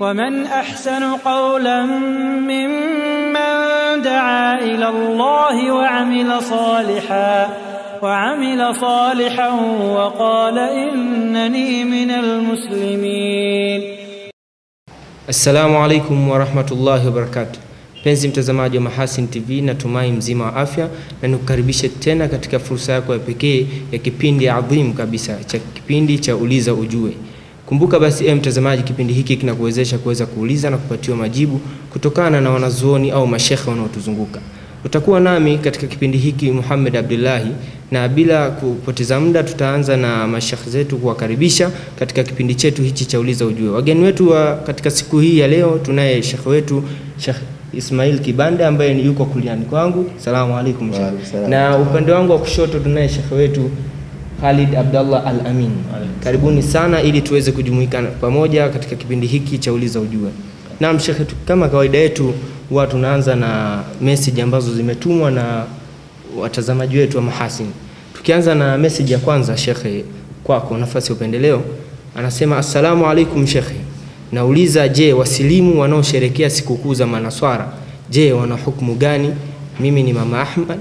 ومن أحسن قولا ممن دعا إلى الله وعمل صالحا وعمل صالحا وقال إنني من المسلمين Assalamu alaikum warahmatullahi wabarakatuh. Mpenzi mtazamaji wa Mahasin TV, natumai mzima wa afya na nikukaribishe tena katika fursa yako ya pekee ya kipindi adhimu kabisa cha kipindi cha Uliza Ujue. Kumbuka basi e mtazamaji, kipindi hiki kinakuwezesha kuweza kuuliza na kupatiwa majibu kutokana na wanazuoni au mashekhe wanaotuzunguka. Utakuwa nami katika kipindi hiki Muhammad Abdullahi, na bila kupoteza muda tutaanza na mashekhe zetu kuwakaribisha katika kipindi chetu hichi cha Uliza Ujue. Wageni wetu wa katika siku hii ya leo tunaye shekhe wetu Sheikh Ismail Kibande ambaye ni yuko kuliani kwangu. Salamu alaikum. Na upande wangu wa kushoto tunaye shekhe wetu Khalid Abdallah Al Amin. Karibuni sana ili tuweze kujumuika pamoja katika kipindi hiki cha Uliza Ujue. Naam shekhe, kama kawaida yetu huwa tunaanza na message ambazo zimetumwa na watazamaji wetu wa Mahasin. Tukianza na message ya kwanza shekhe, kwako nafasi ya upendeleo. Anasema assalamu alaikum shekhe, nauliza je, wasilimu wanaosherekea sikukuu za manaswara, je, wana hukumu gani? Mimi ni mama Ahmad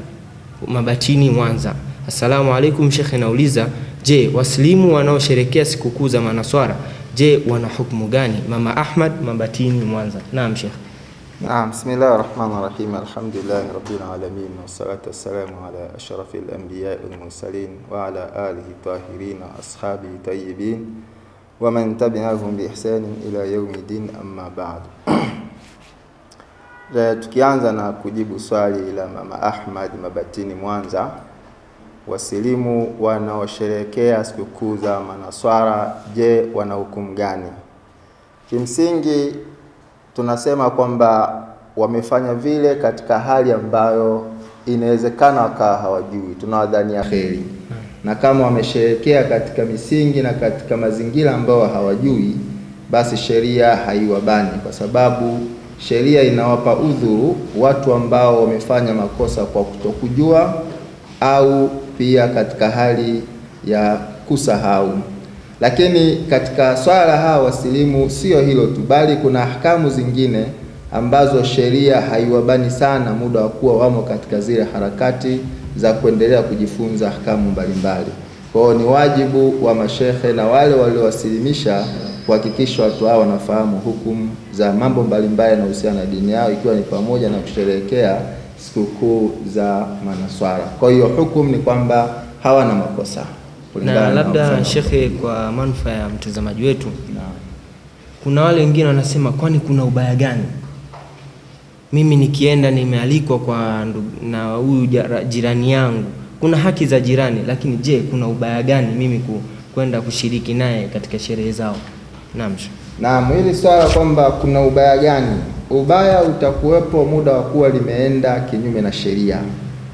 Mabatini, Mwanza. Assalamu alaikum Sheikh, nauliza je, waslimu wanaosherekea sikukuu za manaswara je, wana hukumu gani? Mama Ahmad Mabatini, Mwanza. Naam Sheikh. Naam, bismillahir rahmanir rahim. Alhamdulillahi rabbil alamin wassalatu wassalamu ala ashrafil anbiya wal mursalin wa ala alihi tahirin wa ashabihi tayyibin wa man tabi'ahum bi ihsanin ila yaumiddin amma ba'd. Tukianza na kujibu swali la Mama Ahmad Mabatini Mwanza wasilimu wanaosherehekea sikukuu za manaswara, je, wana hukumu gani? Kimsingi tunasema kwamba wamefanya vile katika hali ambayo inawezekana wakawa hawajui, tunawadhania kheri, na kama wamesherekea katika misingi na katika mazingira ambayo hawajui, basi sheria haiwabani, kwa sababu sheria inawapa udhuru watu ambao wamefanya makosa kwa kutokujua au pia katika hali ya kusahau. Lakini katika swala la hawa wasilimu sio hilo tu, bali kuna ahkamu zingine ambazo sheria haiwabani sana muda wa kuwa wamo katika zile harakati za kuendelea kujifunza ahkamu mbalimbali. Kwa hiyo ni wajibu wa mashehe na wale waliowasilimisha kuhakikisha watu hao wanafahamu hukumu za mambo mbalimbali yanayohusiana na dini yao, ikiwa ni pamoja na kusherehekea sikukuu za manaswara. Kwa hiyo hukumu ni kwamba hawana makosa Na labda shekhe, kwa manufaa ya mtazamaji wetu, na. kuna wale wengine wanasema kwani kuna ubaya gani mimi nikienda nimealikwa kwa ndugu na huyu jirani yangu kuna haki za jirani lakini je kuna ubaya gani mimi ku, kwenda kushiriki naye katika sherehe zao naam. Naam, hili swala kwamba kuna ubaya gani? Ubaya utakuwepo muda wa kuwa limeenda kinyume na sheria.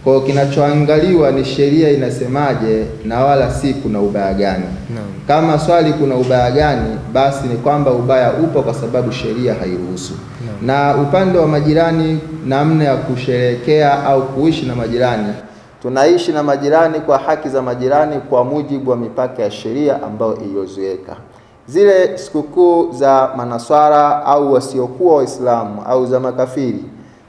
Kwa hiyo kinachoangaliwa ni sheria inasemaje na wala si kuna ubaya gani. No. Kama swali kuna ubaya gani, basi ni kwamba ubaya upo kwa sababu sheria hairuhusu. No. Na upande wa majirani, namna ya kusherehekea au kuishi na majirani, tunaishi na majirani kwa haki za majirani kwa mujibu wa mipaka ya sheria ambayo iliyoziweka. Zile sikukuu za manaswara au wasiokuwa Waislamu au za makafiri,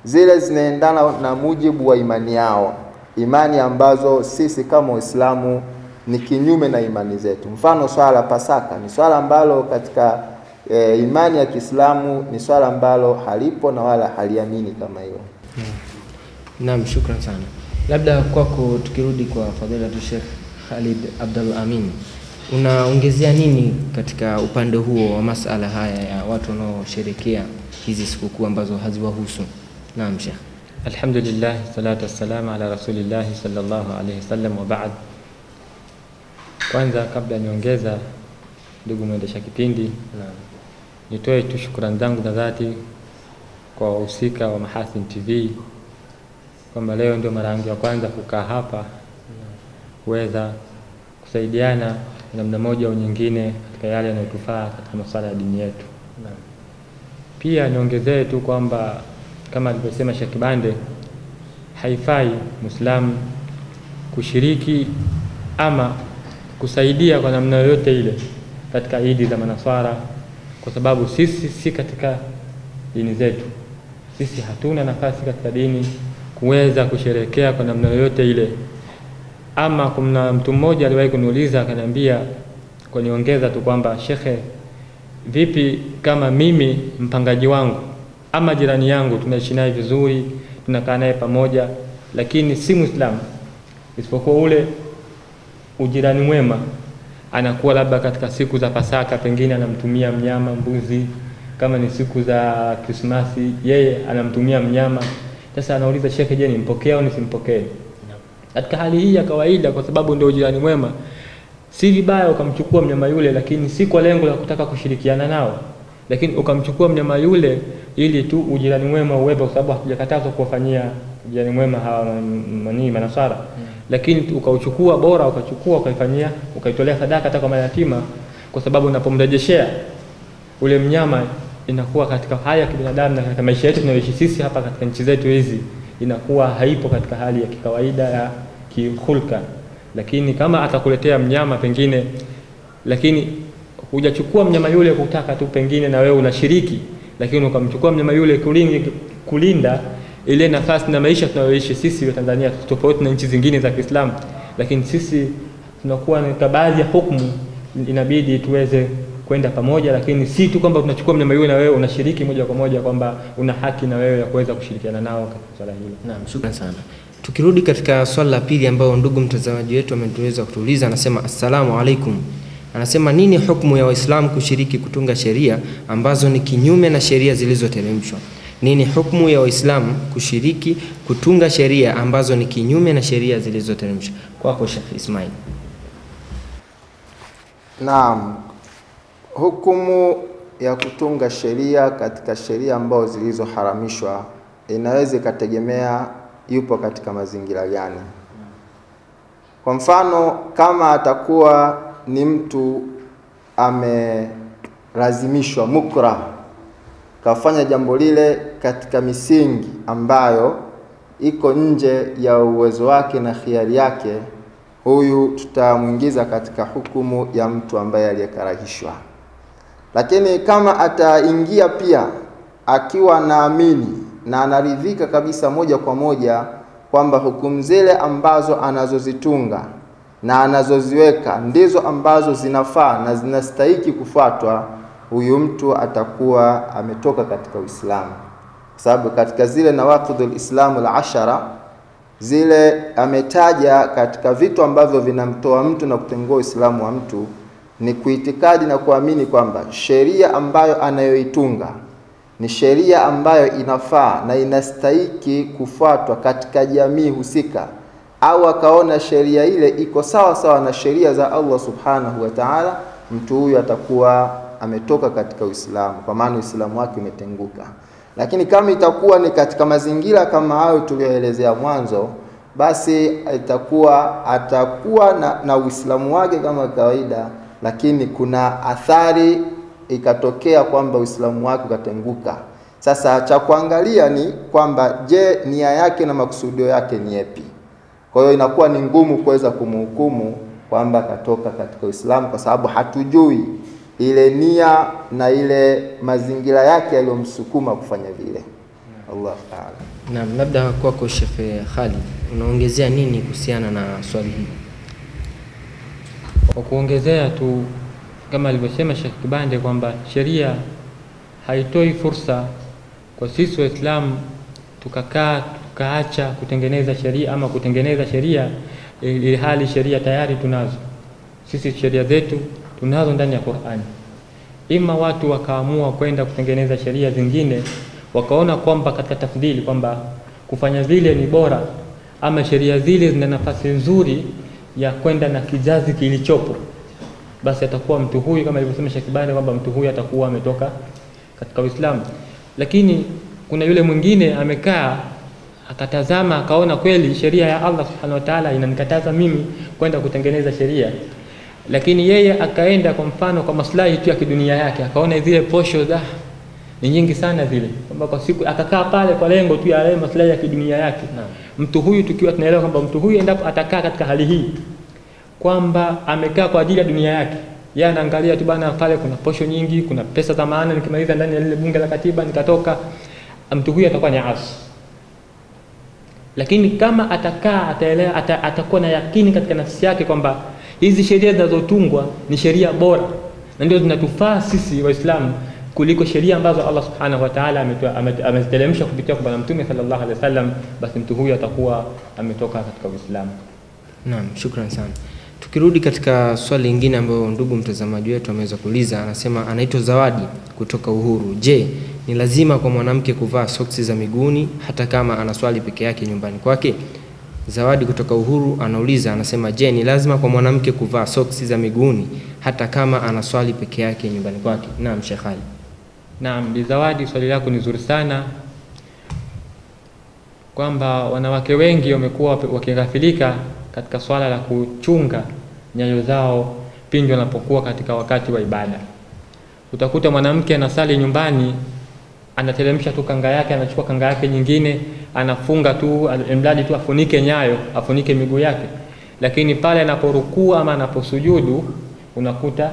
zile zinaendana na mujibu wa imani yao, imani ambazo sisi kama Waislamu ni kinyume na imani zetu. Mfano, swala la Pasaka ni swala ambalo katika e, imani ya Kiislamu ni swala ambalo halipo na wala haliamini kama hiyo naam shukran sana. Labda kwako tukirudi kwa fadhilatu shekh khalid Abdul amin unaongezea nini katika upande huo wa masala haya ya watu wanaosherekea hizi sikukuu ambazo haziwahusu naam shekh Alhamdulillah, salatu wassalamu ala rasulillahi sallallahu alayhi wasallam wa baad. Kwanza kabla niongeza, ndugu mwendesha kipindi, nitoe tu shukrani zangu za dhati kwa wahusika wa Mahasin TV kwamba leo ndio mara yangu ya kwanza kukaa hapa kuweza kusaidiana namna moja au nyingine katika yale yanayotufaa katika masuala ya dini yetu. Pia niongezee tu kwamba kama alivyosema Sheikh Kibande, haifai Muislamu kushiriki ama kusaidia kwa namna yoyote ile katika idi za manaswara kwa sababu sisi si katika dini zetu, sisi hatuna nafasi katika dini kuweza kusherekea kwa namna yoyote ile. Ama kuna mtu mmoja aliwahi kuniuliza akaniambia, kuniongeza tu kwamba shekhe, vipi kama mimi mpangaji wangu ama jirani yangu tunaishi naye vizuri, tunakaa naye pamoja, lakini si Muislamu, isipokuwa ule ujirani mwema anakuwa labda katika siku za Pasaka, pengine anamtumia mnyama mbuzi, kama ni siku za Krismasi yeye anamtumia mnyama. Sasa anauliza shekhe, je, nimpokee au nisimpokee? Katika hali hii ya kawaida, kwa sababu ndio jirani mwema, si vibaya ukamchukua mnyama yule, lakini si kwa lengo la kutaka kushirikiana nao, lakini ukamchukua mnyama yule ili tu ujirani mwema uwepo, kwa sababu hatujakatazwa kuwafanyia jirani mwema hawa manii manasara lakini ukauchukua bora ukachukua ukaifanyia ukaitolea sadaka hata kwa mayatima, kwa sababu unapomrejeshea ule mnyama inakuwa katika hali ya kibinadamu na katika maisha yetu tunayoishi sisi hapa katika nchi zetu hizi inakuwa haipo katika hali ya kikawaida ya kihulka. Lakini kama atakuletea mnyama pengine, lakini hujachukua mnyama yule kutaka tu pengine na wewe unashiriki, lakini ukamchukua mnyama yule kulingi, kulinda ile nafasi na maisha tunayoishi sisi wa Tanzania, tofauti na nchi zingine za Kiislamu, lakini sisi tunakuwa na baadhi ya hukumu inabidi tuweze kwenda pamoja, lakini si tu kwamba tunachukua mnyama yule na wewe unashiriki moja kwa moja kwamba una haki na wewe ya kuweza kushirikiana nao katika swala hilo. Naam, shukrani sana. Tukirudi katika swala la pili ambayo ndugu mtazamaji wetu ametuweza kutuuliza, anasema assalamu alaikum. Anasema nini hukumu ya Waislamu kushiriki kutunga sheria ambazo ni kinyume na sheria zilizoteremshwa? Nini hukumu ya Waislamu kushiriki kutunga sheria ambazo ni kinyume na sheria zilizoteremshwa? Kwako Sheikh Ismail. Naam, hukumu ya kutunga sheria katika sheria ambazo zilizoharamishwa inaweza ikategemea yupo katika mazingira gani. Kwa mfano, kama atakuwa ni mtu amelazimishwa mukra, kafanya jambo lile katika misingi ambayo iko nje ya uwezo wake na khiari yake, huyu tutamwingiza katika hukumu ya mtu ambaye aliyekarahishwa. Lakini kama ataingia pia akiwa anaamini na anaridhika kabisa moja kwa moja kwamba hukumu zile ambazo anazozitunga na anazoziweka ndizo ambazo zinafaa na zinastahiki kufuatwa, huyu mtu atakuwa ametoka katika Uislamu, kwa sababu katika zile nawaqidul Islamu al-ashara zile ametaja katika vitu ambavyo vinamtoa mtu na kutengua Uislamu wa mtu ni kuitikadi na kuamini kwamba sheria ambayo anayoitunga ni sheria ambayo inafaa na inastahiki kufuatwa katika jamii husika, au akaona sheria ile iko sawa sawa na sheria za Allah subhanahu wa ta'ala, mtu huyu atakuwa ametoka katika Uislamu, kwa maana Uislamu wake umetenguka. Lakini kama itakuwa ni katika mazingira kama hayo tuliyoelezea mwanzo, basi itakuwa atakuwa na, na Uislamu wake kama kawaida, lakini kuna athari ikatokea kwamba Uislamu wake ukatenguka. Sasa cha kuangalia ni kwamba je, nia yake na makusudio yake ni yapi? Kwa hiyo inakuwa ni ngumu kuweza kumhukumu kwamba katoka katika Uislamu kwa sababu hatujui ile nia na ile mazingira yake yaliyomsukuma kufanya vile. Allah taala. Naam, labda kwako Sheikh Khalid, unaongezea nini kuhusiana na swali hili? Kwa kuongezea tu kama alivyosema Sheikh Kibande kwamba sheria haitoi fursa kwa sisi Waislamu tukakaa tukaacha kutengeneza sheria ama kutengeneza sheria ili hali sheria tayari tunazo sisi. Sheria zetu tunazo ndani ya Qur'ani. Ima watu wakaamua kwenda kutengeneza sheria zingine, wakaona kwamba katika tafdhili kwamba kufanya vile ni bora, ama sheria zile zina nafasi nzuri ya kwenda na kizazi kilichopo basi atakuwa mtu huyu kama alivyosema Sheikh Bani kwamba mtu huyu atakuwa ametoka katika Uislamu. Lakini kuna yule mwingine amekaa akatazama akaona kweli sheria ya Allah subhanahu wa ta'ala inanikataza mimi kwenda kutengeneza sheria, lakini yeye akaenda kwa mfano kwa maslahi tu ya kidunia yake, akaona zile posho za ni nyingi sana zile, kwamba kwa siku akakaa pale kwa lengo tu ya maslahi ya kidunia yake. Mtu huyu tukiwa tunaelewa kwamba mtu huyu endapo atakaa katika hali hii kwamba amekaa kwa ajili ya dunia yake, yeye anaangalia tu bana, pale kuna posho nyingi, kuna pesa za maana, nikimaliza ndani ya lile bunge la katiba nikatoka, mtu huyu atakuwa ni asi. Lakini kama atakaa ataelewa, ata, atakuwa na yakini katika nafsi yake kwamba hizi sheria zinazotungwa ni sheria bora na ndio zinatufaa sisi Waislamu kuliko sheria ambazo Allah subhanahu wa ta'ala ameziteremsha kupitia kwa Mtume sallallahu alaihi wasallam, basi mtu huyu atakuwa ametoka katika Uislamu. Naam, shukran sana. Tukirudi katika swali lingine ambayo ndugu mtazamaji wetu ameweza kuuliza, anasema anaitwa Zawadi kutoka Uhuru. Je, ni lazima kwa mwanamke kuvaa soksi za miguuni hata kama anaswali peke yake nyumbani kwake? Zawadi kutoka Uhuru anauliza, anasema je, ni lazima kwa mwanamke kuvaa soksi za miguuni hata kama anaswali peke yake nyumbani kwake? Naam, Sheikh Ali. Naam, Bizawadi, swali lako ni zuri sana, kwamba wanawake wengi wamekuwa wakighafilika katika swala la kuchunga nyayo zao pindi wanapokuwa katika wakati wa ibada. Utakuta mwanamke anasali nyumbani, anateremsha tu kanga yake, anachukua kanga yake nyingine, anafunga tu, mradi tu afunike nyayo, afunike miguu yake, lakini pale anaporukua ama anaposujudu unakuta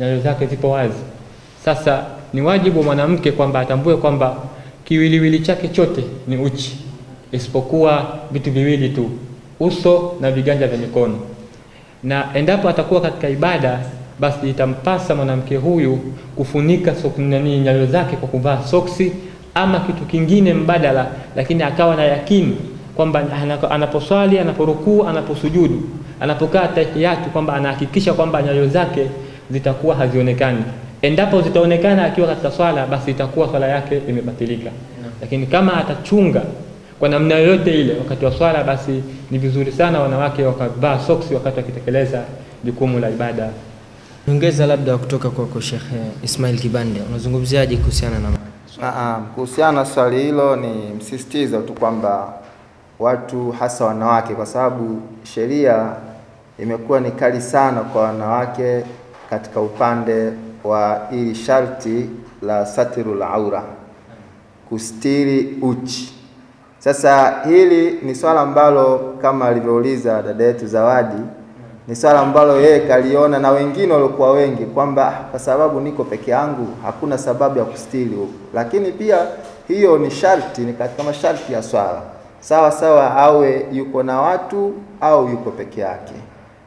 nyayo zake zipo wazi. Sasa ni wajibu wa mwanamke kwamba atambue kwamba kiwiliwili chake chote ni uchi, isipokuwa vitu viwili tu, uso na viganja vya mikono. Na endapo atakuwa katika ibada, basi itampasa mwanamke huyu kufunika nani nyayo zake kwa kuvaa soksi ama kitu kingine mbadala, lakini akawa na yakini kwamba anaposwali, anaporukuu, anaposujudu, anapokaa tahiyatu, kwamba anahakikisha kwamba nyayo zake zitakuwa hazionekani. Endapo zitaonekana akiwa katika swala, basi itakuwa swala yake imebatilika. no. Lakini kama atachunga kwa namna yoyote ile wakati wa swala, basi ni vizuri sana wanawake wakavaa soksi wakati wakitekeleza jukumu la ibada. Nyongeza labda kutoka kwako Sheikh Ismail Kibande, unazungumziaje kuhusiana na Naam, kuhusiana na swali hilo ni msisitizo tu kwamba watu hasa wanawake, kwa sababu sheria imekuwa ni kali sana kwa wanawake katika upande wa ili sharti la satirul aura, kustiri uchi. Sasa hili ni swala ambalo kama alivyouliza dada yetu Zawadi, ni swala ambalo yeye kaliona na wengine waliokuwa wengi kwamba "Ah, kwa sababu niko peke yangu hakuna sababu ya kustiri huko, lakini pia hiyo ni sharti, ni katika masharti ya swala, sawa sawa awe yuko na watu au yuko peke yake.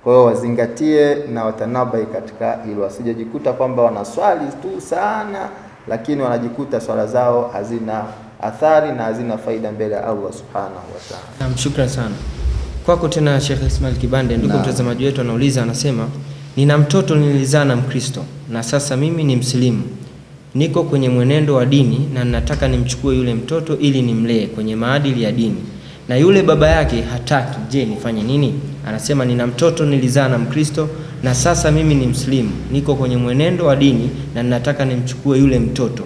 Kwa hiyo wazingatie na watanabai katika hilo, wasijajikuta kwamba wanaswali tu sana, lakini wanajikuta swala zao hazina athari na hazina faida mbele ya Allah subhanahu wa ta'ala. Naam, shukrani sana kwako tena Sheikh Ismail Kibande. Ndugu mtazamaji wetu anauliza, anasema nina mtoto nilizaa na Mkristo na sasa mimi ni Msilimu, niko kwenye mwenendo wa dini na nataka nimchukue yule mtoto ili nimlee kwenye maadili ya dini, na yule baba yake hataki. Je, nifanye nini? Anasema nina mtoto nilizaa na Mkristo na sasa mimi ni Mslimu, niko kwenye mwenendo wa dini na ninataka nimchukue yule mtoto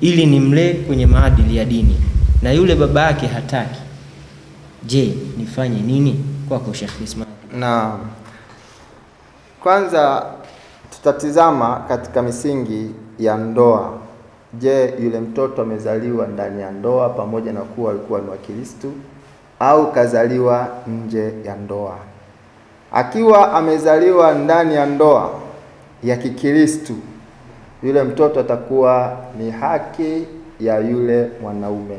ili nimlee kwenye maadili ya dini, na yule baba yake hataki. Je, nifanye nini? Kwako Sheikh Ismail. Na kwanza tutatizama katika misingi ya ndoa. Je, yule mtoto amezaliwa ndani ya ndoa pamoja na kuwa alikuwa ni Wakristo au kazaliwa nje ya ndoa? Akiwa amezaliwa ndani ya ndoa ya Kikristo, yule mtoto atakuwa ni haki ya yule mwanaume,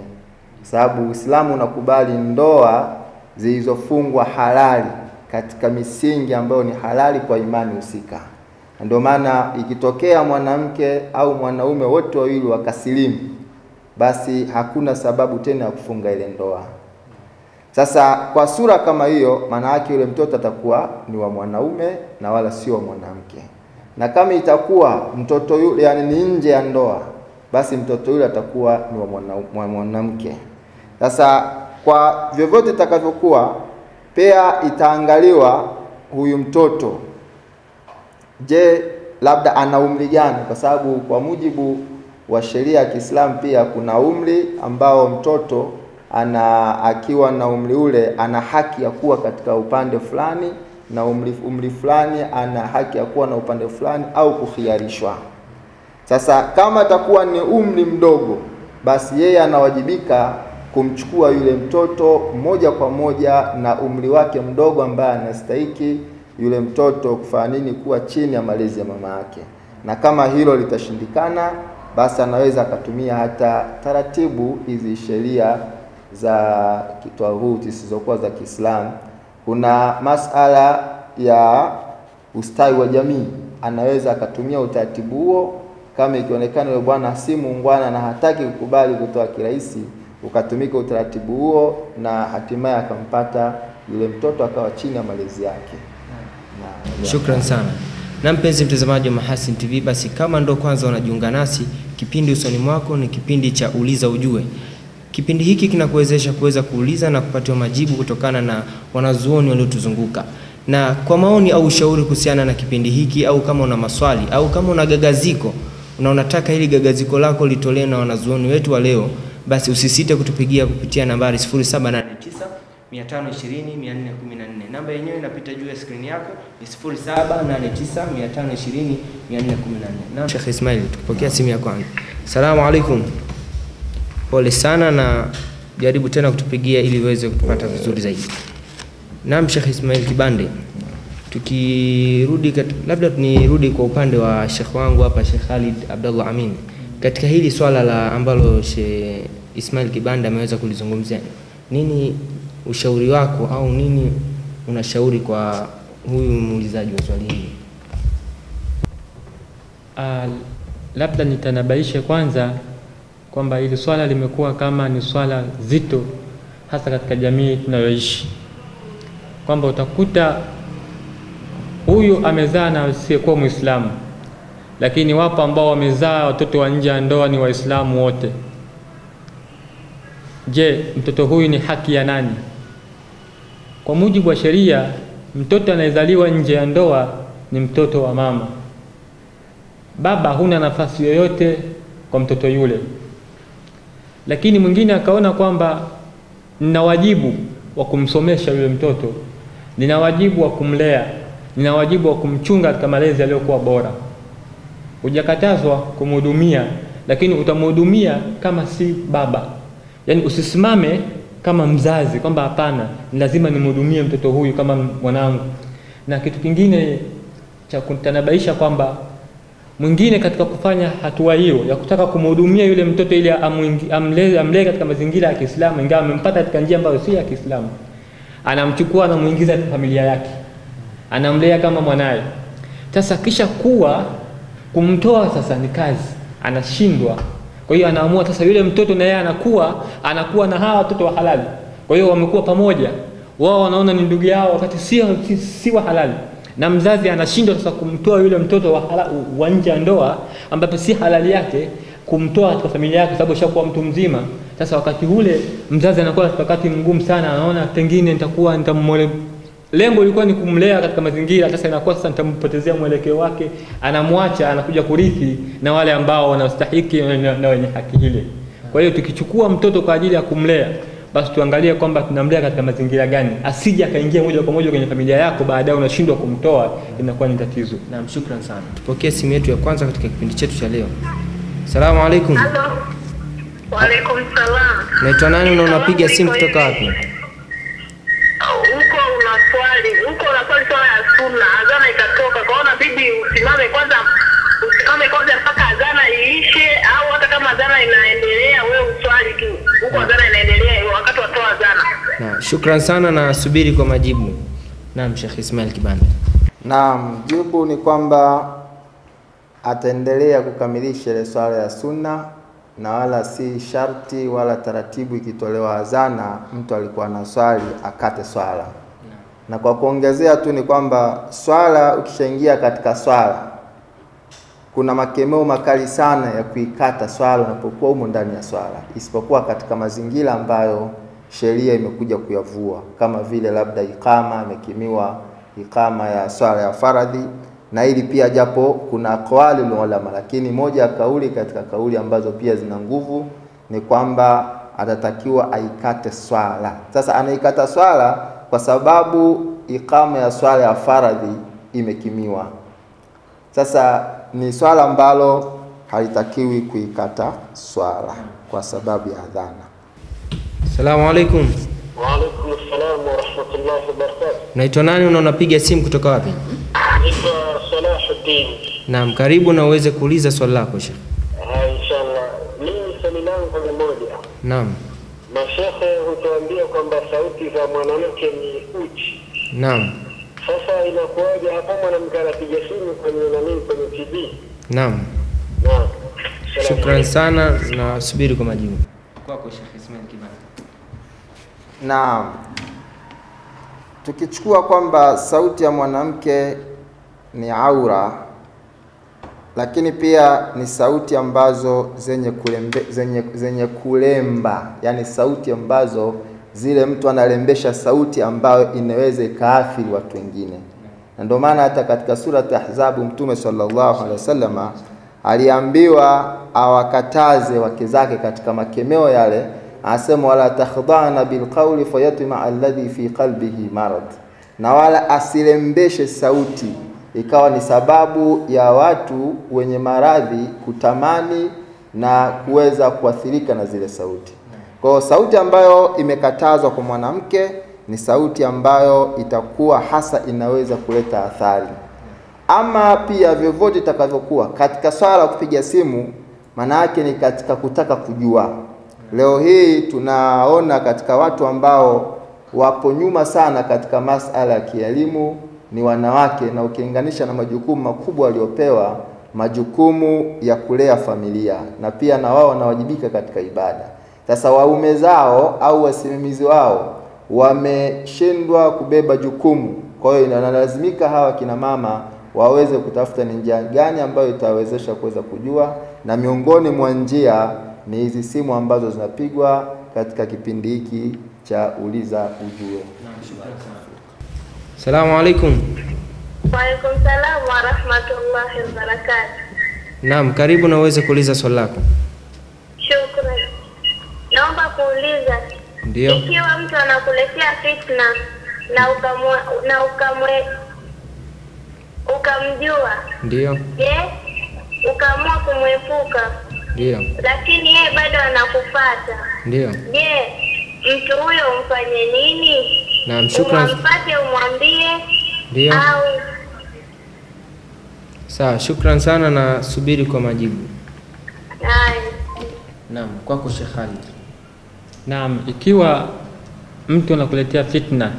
sababu Uislamu unakubali ndoa zilizofungwa halali katika misingi ambayo ni halali kwa imani husika. Ndio maana ikitokea mwanamke au mwanaume wote wawili wakasilimu, basi hakuna sababu tena ya kufunga ile ndoa. Sasa kwa sura kama hiyo, maana yake yule mtoto atakuwa ni wa mwanaume na wala sio wa mwanamke. Na kama itakuwa mtoto yule yani ni nje ya ndoa, basi mtoto yule atakuwa ni wa mwanamke. Sasa kwa vyovyote itakavyokuwa, pia itaangaliwa huyu mtoto, je, labda ana umri gani? Kwa sababu kwa mujibu wa sheria ya Kiislamu pia kuna umri ambao mtoto ana akiwa na umri ule ana haki ya kuwa katika upande fulani na umri, umri fulani ana haki ya kuwa na upande fulani au kuhiarishwa. Sasa kama atakuwa ni umri mdogo, basi yeye anawajibika kumchukua yule mtoto moja kwa moja na umri wake mdogo ambaye anastahiki yule mtoto kufanya nini, kuwa chini ya malezi ya mama yake, na kama hilo litashindikana, basi anaweza akatumia hata taratibu hizi sheria za kitwahuti zisizokuwa za Kiislamu. Kuna masala ya ustawi wa jamii, anaweza akatumia utaratibu huo kama ikionekana yule bwana si muungwana na hataki kukubali kutoa kirahisi, ukatumika utaratibu huo na hatimaye akampata yule mtoto akawa chini ya malezi yake. Na- Shukran sana. Na mpenzi mtazamaji wa Mahasin TV, basi kama ndo kwanza unajiunga nasi, kipindi usoni mwako ni kipindi cha Uliza Ujue. Kipindi hiki kinakuwezesha kuweza kuuliza na kupatiwa majibu kutokana na wanazuoni waliotuzunguka. Na kwa maoni au ushauri kuhusiana na kipindi hiki, au kama una maswali au kama una gagaziko na unataka hili gagaziko lako litolewe na wanazuoni wetu wa leo, basi usisite kutupigia kupitia nambari 0789 520 414. Namba yenyewe inapita juu ya skrini yako ni 0789 520 414. Na Sheikh Ismail, tukipokea simu ya kwanza. Asalamu alaikum. Pole sana na jaribu tena kutupigia ili uweze kupata vizuri zaidi. Naam, Sheikh Ismail Kibande. Tukirudi labda nirudi kwa upande wa Sheikh wangu hapa Sheikh Khalid Abdullah Amin. Katika hili swala la ambalo Sheikh Ismail Kibande ameweza kulizungumzia, nini ushauri wako au nini unashauri kwa huyu muulizaji wa swali hili? Uh, labda nitanabaishe kwanza kwamba hili swala limekuwa kama ni swala zito hasa katika jamii tunayoishi, kwamba utakuta huyu amezaa na asiyekuwa Mwislamu, lakini wapo ambao wamezaa watoto wa nje ya ndoa ni Waislamu wote. Je, mtoto huyu ni haki ya nani? Kwa mujibu wa sheria, mtoto anayezaliwa nje ya ndoa ni mtoto wa mama. Baba huna nafasi yoyote kwa mtoto yule, lakini mwingine akaona kwamba nina wajibu wa kumsomesha yule mtoto, nina wajibu wa kumlea, nina wajibu wa kumchunga katika malezi aliyokuwa bora. Hujakatazwa kumhudumia, lakini utamhudumia kama si baba. Yaani usisimame kama mzazi kwamba hapana, ni lazima nimhudumie mtoto huyu kama mwanangu. Na kitu kingine cha kutanabaisha kwamba mwingine katika kufanya hatua hiyo ya kutaka kumhudumia yule mtoto ili amlee amlee katika mazingira ya Kiislamu, ingawa amempata katika njia ambayo si ya Kiislamu, anamchukua anamuingiza katika familia yake, anamlea kama mwanaye. Sasa kisha kuwa kumtoa sasa ni kazi, anashindwa. Kwa hiyo anaamua sasa yule mtoto na yeye anakuwa anakuwa na hawa watoto wa halali. Kwa hiyo wamekuwa pamoja, wao wanaona ni ndugu yao wakati si, si, si wa halali na mzazi anashindwa sasa kumtoa yule mtoto wa, nje ya ndoa ambapo si halali yake kumtoa katika familia yake sababu ashakuwa mtu mzima. Sasa wakati ule mzazi anakuwa katika wakati mgumu sana, anaona pengine nitakuwa nitamwele lengo lilikuwa ni kumlea katika mazingira, sasa inakuwa sasa nitampotezea mwelekeo wake, anamwacha anakuja kurithi na wale ambao wanastahiki na na wenye haki ile. Kwa hiyo tukichukua mtoto kwa ajili ya kumlea basi tuangalie kwamba tunamlea katika mazingira gani, asije akaingia moja kwa moja kwenye familia yako, baadaye unashindwa kumtoa, inakuwa ni tatizo. Naam, shukran sana. Tupokee simu yetu ya kwanza katika kipindi chetu cha leo. Salamu alaikum. Waalaikum salam. Naitwa nani na unapiga simu kutoka wapi? Huko unaswali, huko unaswali swala ya sunna, adhana ikatoka, kwaona bibi usimame kwanza, usimame kwanza mpaka zana iishe, au hata kama zana inaendelea, wewe uswali tu huko, zana inaendelea wakati watoa zana Na shukran sana na subiri kwa majibu. Naam, Sheikh Ismail Kibanda. Naam, jibu ni kwamba ataendelea kukamilisha ile swala ya sunna na wala si sharti wala taratibu ikitolewa azana mtu alikuwa na swali akate swala. Na kwa kuongezea tu ni kwamba swala ukishaingia katika swala kuna makemeo makali sana ya kuikata swala unapokuwa humo ndani ya swala, isipokuwa katika mazingira ambayo sheria imekuja kuyavua, kama vile labda ikama, imekimiwa ikama ya swala ya faradhi, na hili pia japo kuna aqwali ulama, lakini moja ya kauli katika kauli ambazo pia zina nguvu ni kwamba atatakiwa aikate swala. Sasa anaikata swala kwa sababu ikama ya swala ya faradhi imekimiwa. Sasa ni swala ambalo halitakiwi kuikata swala kwa sababu ya adhana. Salamu alaikum. Waalaikum assalam wa rahmatullahi wa barakatuh. Unaitwa nani na unapiga simu kutoka wapi? Naitwa Salahuddin. Naam, karibu na uweze kuuliza swali lako Sheikh. Ah, inshallah. Mimi swali langu ni moja. Naam. Mashehe hutuambia kwamba sauti za mwanamke ni uchi. Naam. Sasa inakuwaje hapo mwanamke anapiga simu kwenye nani kwenye TV? Naam. Naam. Shukran sana na subiri kwa majibu. Kwako Sheikh Ismail Kibanda. Naam, tukichukua kwamba sauti ya mwanamke ni aura, lakini pia ni sauti ambazo zenye kulembe, zenye, zenye kulemba, yani sauti ambazo zile mtu analembesha sauti ambayo inaweza ikaathiri watu wengine, na ndio maana hata katika sura Ahzabu Mtume sallallahu alaihi wasallama aliambiwa awakataze wake zake katika makemeo yale, anasema wala takhdana bilqauli fayatma alladhi fi qalbihi marad, na wala asilembeshe sauti ikawa ni sababu ya watu wenye maradhi kutamani na kuweza kuathirika na zile sauti. Kwa sauti ambayo imekatazwa kwa mwanamke ni sauti ambayo itakuwa hasa inaweza kuleta athari ama pia vyovyote itakavyokuwa katika swala la kupiga simu, maana yake ni katika kutaka kujua. Leo hii tunaona katika watu ambao wapo nyuma sana katika masala ya kielimu ni wanawake, na ukilinganisha na majukumu makubwa waliopewa, majukumu ya kulea familia, na pia na wao wanawajibika katika ibada. Sasa waume zao au wasimamizi wao wameshindwa kubeba jukumu, kwa hiyo inalazimika hawa kina mama waweze kutafuta ni njia gani ambayo itawezesha kuweza kujua, na miongoni mwa njia ni hizi simu ambazo zinapigwa katika kipindi hiki cha uliza ujue. Salamu alaikum. Waalaikum salam rahmatullahi wa barakatuh. Naam, karibu na uweze kuuliza swali lako. Shukran. Naomba kuuliza Ndio. ikiwa mtu anakuletea fitna na ukamwe, na ukamwe ukamjua, Ndio. je, ukaamua kumwepuka, Ndio. lakini yeye bado anakufata, Ndio. je, mtu huyo umfanye nini? Naam, shukrani. Umwamfate, umwambie Ndio. au Sawa, shukran sana na subiri kwa majibu. Naam, kwako Sheikh Khalid. Naam, ikiwa mtu anakuletea fitna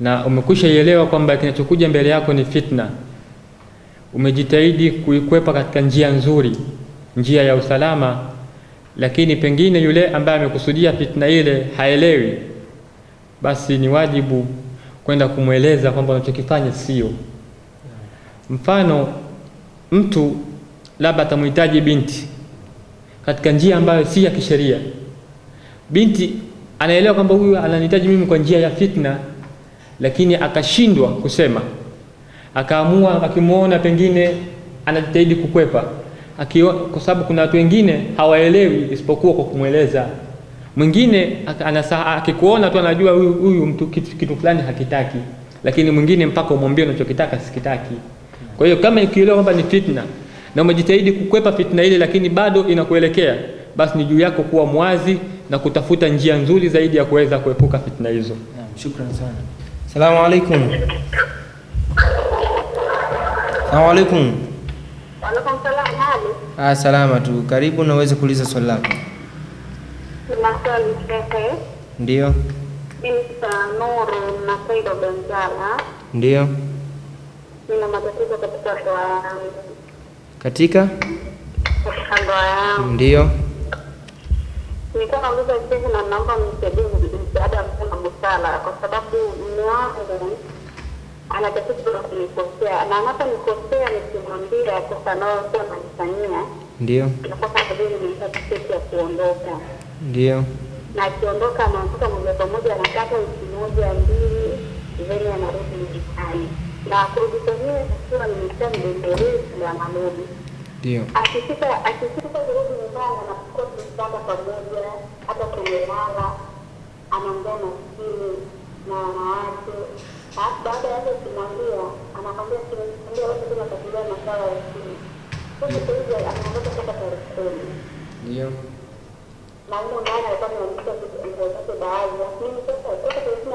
na umekwisha ielewa kwamba kinachokuja mbele yako ni fitna, umejitahidi kuikwepa katika njia nzuri, njia ya usalama, lakini pengine yule ambaye amekusudia fitna ile haelewi, basi ni wajibu kwenda kumweleza kwamba unachokifanya sio. Mfano, mtu labda atamhitaji binti katika njia ambayo si ya kisheria. Binti anaelewa kwamba huyu ananihitaji mimi kwa njia ya fitna, lakini akashindwa kusema, akaamua akimwona pengine anajitahidi kukwepa akio, kwa sababu kuna watu wengine hawaelewi isipokuwa kwa kumweleza. Mwingine akikuona tu anajua huyu, huyu mtu kitu, kitu fulani hakitaki, lakini mwingine mpaka umwambie unachokitaka sikitaki. Kwa hiyo kama ikielewa kwamba ni fitna na umejitahidi kukwepa fitna ile, lakini bado inakuelekea, basi ni juu yako kuwa mwazi na kutafuta njia nzuri zaidi ya kuweza kuepuka fitna hizo. Shukran sana. Salamu alaikum. Salamu alaikum. Waalaikum salam. Hali Ah, salama tu. Karibu na uweze kuuliza swali lako. kuna swali shehe, Ndio. binti Nuru na Saido Benjala, Ndio. nina matatizo katika ndoa yangu, Katika? ndoa yangu Ndio. na naomba msaada na busara, kwa sababu mume wangu la kunikosea, na anaponikosea nikimwambia kosa anayokuwa ananifanyia Ndio. nakosa tiketi ya kuondoka Ndio. na akiondoka anaondoka moja kwa moja, anakata wiki moja mbili, then anarudi nyumbani, na kurudi kwenyewe ni nimesha mrefu ya anarudi. Ndio. Akifika akifika kurudi nyumbani, anachukua kitanda pamoja, hata kwenye lala anaongea na simu na wanawake. Alafu baada ya hapo ukimwambia, anakwambia kimwambia wote kuna tatizo na sawa ya simu. Sasa kwa hivyo anaondoka toka tarehe Ndio. na humo ndani alikuwa ameandika nguo zake baadhi. Mimi sasa toka tarehe kumi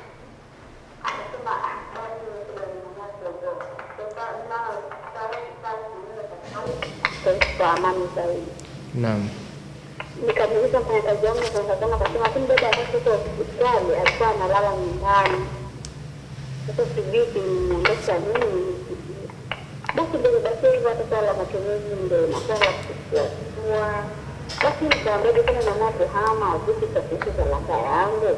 amani zaidi Naam. nikamuuliza mfanyakazi wangu akasema akasema lakini baba wakati huko hospitali alikuwa analala nyumbani. Sasa sijui kimniondesha nini. Basi ndio basi hivyo hata swala la matumizi ndio inakuwa la kusuasua basi nikamwambia kama mama kuhama vipi tatizo talaka yangu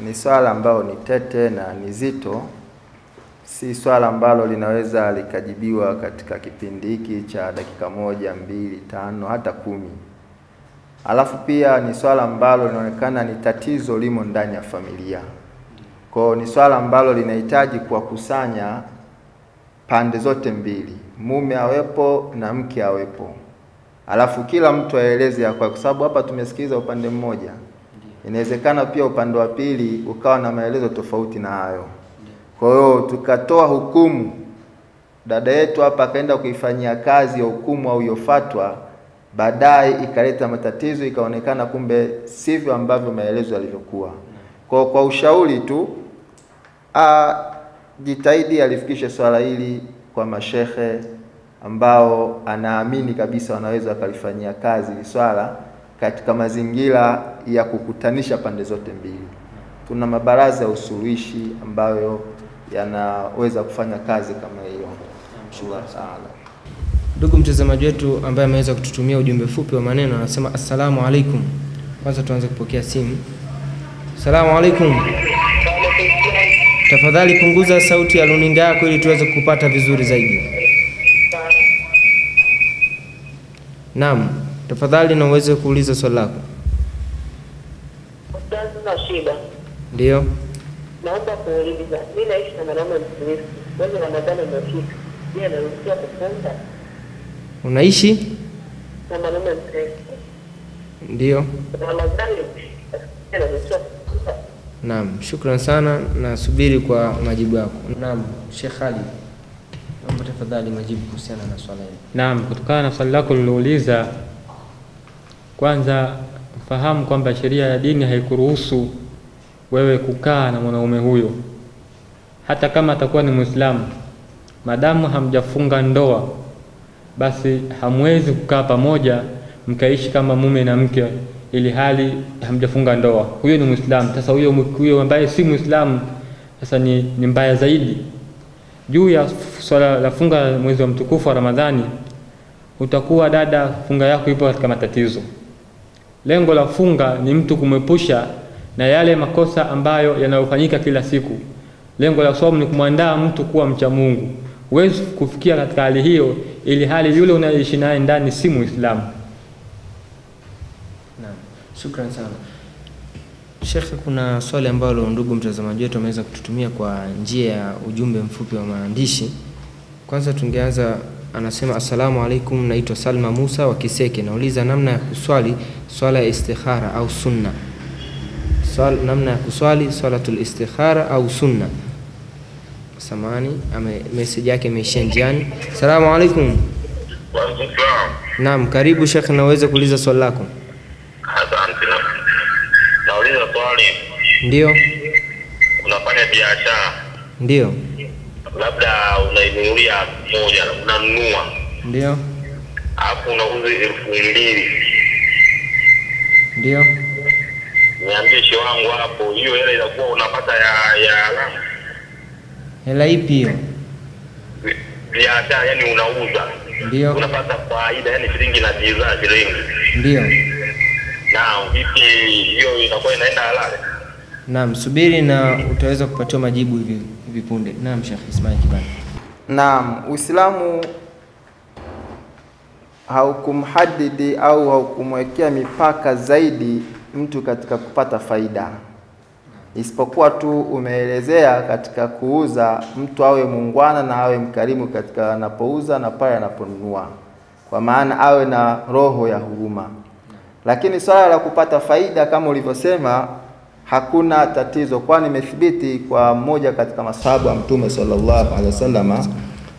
ni swala ambalo ni tete na ni zito, si swala ambalo linaweza likajibiwa katika kipindi hiki cha dakika moja, mbili, tano, hata kumi. Alafu pia ni swala ambalo linaonekana ni tatizo limo ndani ya familia. Kwa ni swala ambalo linahitaji kuwakusanya pande zote mbili, mume awepo na mke awepo, alafu kila mtu aeleze ya kwake, kwa sababu hapa tumesikiliza upande mmoja. Inawezekana pia upande wa pili ukawa na maelezo tofauti na hayo. Kwa hiyo tukatoa hukumu, dada yetu hapa akaenda kuifanyia kazi ya hukumu au hiyo fatwa, baadaye ikaleta matatizo, ikaonekana kumbe sivyo ambavyo maelezo yalivyokuwa. Kwa kwa ushauri tu a, jitahidi alifikishe swala hili kwa mashehe ambao anaamini kabisa wanaweza wakalifanyia kazi swala katika mazingira ya kukutanisha pande zote mbili. Tuna mabaraza ya usuluhishi ambayo yanaweza kufanya kazi kama hiyo. Ndugu mtazamaji wetu ambaye ameweza kututumia ujumbe fupi wa maneno anasema assalamu alaikum. Kwanza tuanze kupokea simu. Assalamu alaikum. Tafadhali punguza sauti ya runinga yako ili tuweze kupata vizuri zaidi. Naam, tafadhali na uweze kuuliza swali lako. Ndio. naomba kuuliza mimi naishi na mwanaume mkristo mwezi ramadhani umefika je anaruhusiwa kufunga Unaishi? na mwanaume mkristo Ndio. ramadhani anaruhusiwa kufunga Naam, shukran sana na subiri kwa majibu yako. Naam, Sheikh Ali. Naomba tafadhali majibu kuhusiana na swala hili. Naam, kutokana na swali lako lilouliza, kwanza fahamu kwamba sheria ya dini haikuruhusu wewe kukaa na mwanaume huyo, hata kama atakuwa ni Muislamu. Madamu hamjafunga ndoa, basi hamwezi kukaa pamoja mkaishi kama mume na mke, ili hali hamjafunga ndoa. Huyo ni Muislamu. Sasa huyo huyo ambaye si Muislamu sasa ni, ni mbaya zaidi juu ya swala la funga mwezi wa mtukufu wa Ramadhani, utakuwa dada, funga yako ipo katika matatizo. Lengo la funga ni mtu kumwepusha na yale makosa ambayo yanayofanyika kila siku. Lengo la somo ni kumwandaa mtu kuwa mcha Mungu. Huwezi kufikia katika hali hiyo ili hali yule unayeishi naye ndani si Muislamu. Shukran sana. Shekhe, kuna swali ambalo ndugu mtazamaji wetu ameweza kututumia kwa njia ya ujumbe mfupi wa maandishi. Kwanza tungeanza, anasema assalamu alaikum, naitwa Salma Musa wa Kiseke, nauliza namna ya kuswali swala ya istikhara au sunna. Swal, namna ya kuswali swalatul istikhara au sunna. Samani, ame message yake imeishia njiani. Assalamu alaikum. Naam, karibu Shekhe, naweza kuuliza swali lako. Asante. Nauliza swali, Ndio, unafanya biashara, ndio, labda unainunulia moja, unanunua ndio, alafu unauza elfu mbili, ndio. niambie wangu hapo, hiyo hela inakuwa unapata ya ya alama Hela ipi hiyo? bi- biashara, yani unauza Ndio, unapata faida, yani shilingi na bidhaa shilingi. ndio. Naam, vipi hiyo inakuwa inaenda halali? Naam, subiri na utaweza kupatiwa majibu hivi hivi punde. Naam, Sheikh Ismail Kibanda. Naam, Uislamu haukumhadidi au haukumwekea mipaka zaidi mtu katika kupata faida, isipokuwa tu umeelezea katika kuuza, mtu awe muungwana na awe mkarimu katika anapouza na pale anaponunua, kwa maana awe na roho ya huruma. Lakini swala la kupata faida kama ulivyosema, hakuna tatizo, kwani imethibiti kwa mmoja katika masahaba wa Mtume sallallahu alaihi wasallam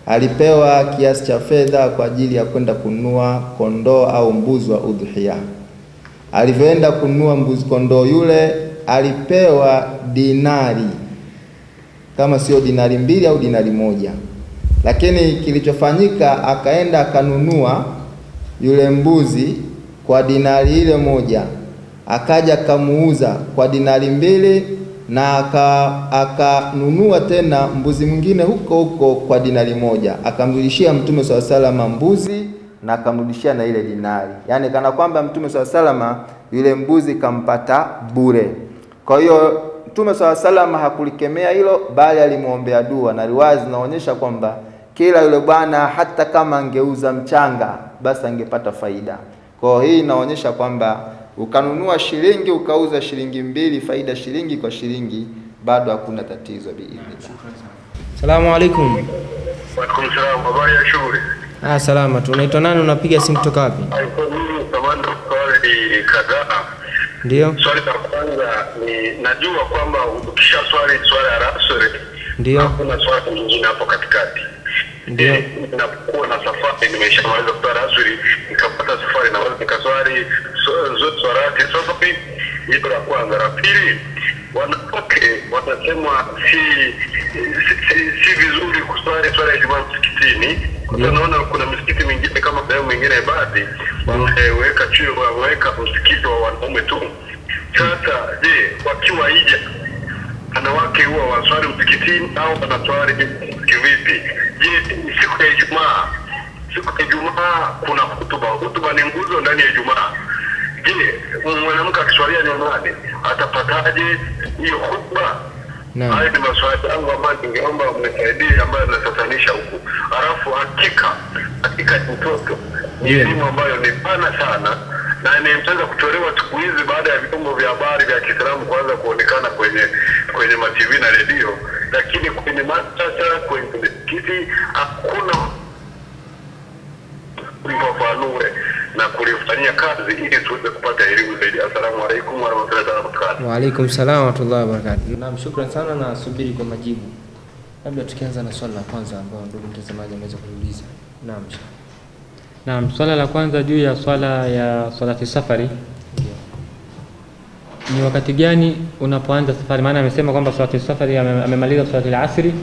alipewa kiasi cha fedha kwa ajili ya kwenda kununua kondoo au mbuzi wa udhiya. Alivyoenda kununua mbuzi kondoo yule alipewa dinari, kama sio dinari mbili au dinari moja, lakini kilichofanyika akaenda akanunua yule mbuzi kwa dinari ile moja, akaja akamuuza kwa dinari mbili na akanunua aka- tena mbuzi mwingine huko huko kwa dinari moja, akamrudishia Mtume swalla salama mbuzi na akamrudishia na ile dinari, yaani kana kwamba Mtume swalla salama yule mbuzi kampata bure. Kwa hiyo Mtume swalla salama hakulikemea hilo, bali alimwombea dua, na riwaya zinaonyesha kwamba kila yule bwana hata kama angeuza mchanga basi angepata faida. Kwa hiyo hii inaonyesha kwamba ukanunua shilingi ukauza shilingi mbili, faida shilingi kwa shilingi, bado hakuna tatizo biidhnillah. Salamu alaikum. Waalaikum salaam, habari ya shughuli? Ah, salama tu. Unaitwa nani? Unapiga simu kutoka wapi? Ndio, Swali la kwanza ni najua kwamba ukisha swali swala ya rasri ndio, hakuna swali lingine hapo katikati. Ndio. Eh, Ninapokuwa na safari nimeshamaliza kwa rasmi nikapata safari naweza nikaswali so- zote swalati safari. ndio la kwanza. La pili, wanawake wanasema si si, si, vizuri kuswali swala ya Ijumaa msikitini. Kwa naona kuna misikiti mingine kama sehemu mingine baadhi wameweka chuo wameweka msikiti wa wanaume tu. Sasa je, wakiwa ija wanawake huwa waswali msikitini au wanaswali kivipi? Je, siku ya Ijumaa, siku ya Ijumaa kuna hutuba. Hutuba ni nguzo ndani ya Ijumaa. Je, mwanamke akiswalia nyumbani atapataje hiyo hutuba? Hayo ni maswali yangu ambayo ningeomba mnisaidie, ambayo natatanisha huku. Alafu hakika hakika mtoto ni elimu ambayo ni pana sana na imeanza kutolewa siku hizi baada ya vyombo vya habari vya Kiislamu kuanza kuonekana kwenye kwenye mativi na redio, lakini kwenye madrasa, kwenye misikiti hakuna lifafanue na kulifanyia kazi ili tuweze kupata elimu zaidi. Assalamu alaikum warahmatullahi wabarakatuh. wa alaikum salam wa rahmatullahi wa barakatuh. Naam, shukran sana na subiri kwa majibu. Labda tukianza na swali la kwanza ambao ndugu mtazamaji ameweza kuuliza. Naam. Naam, swala la kwanza juu ya swala ya swalati safari ni wakati gani unapoanza safari? Maana amesema kwamba swalati safari amemaliza swalati asri,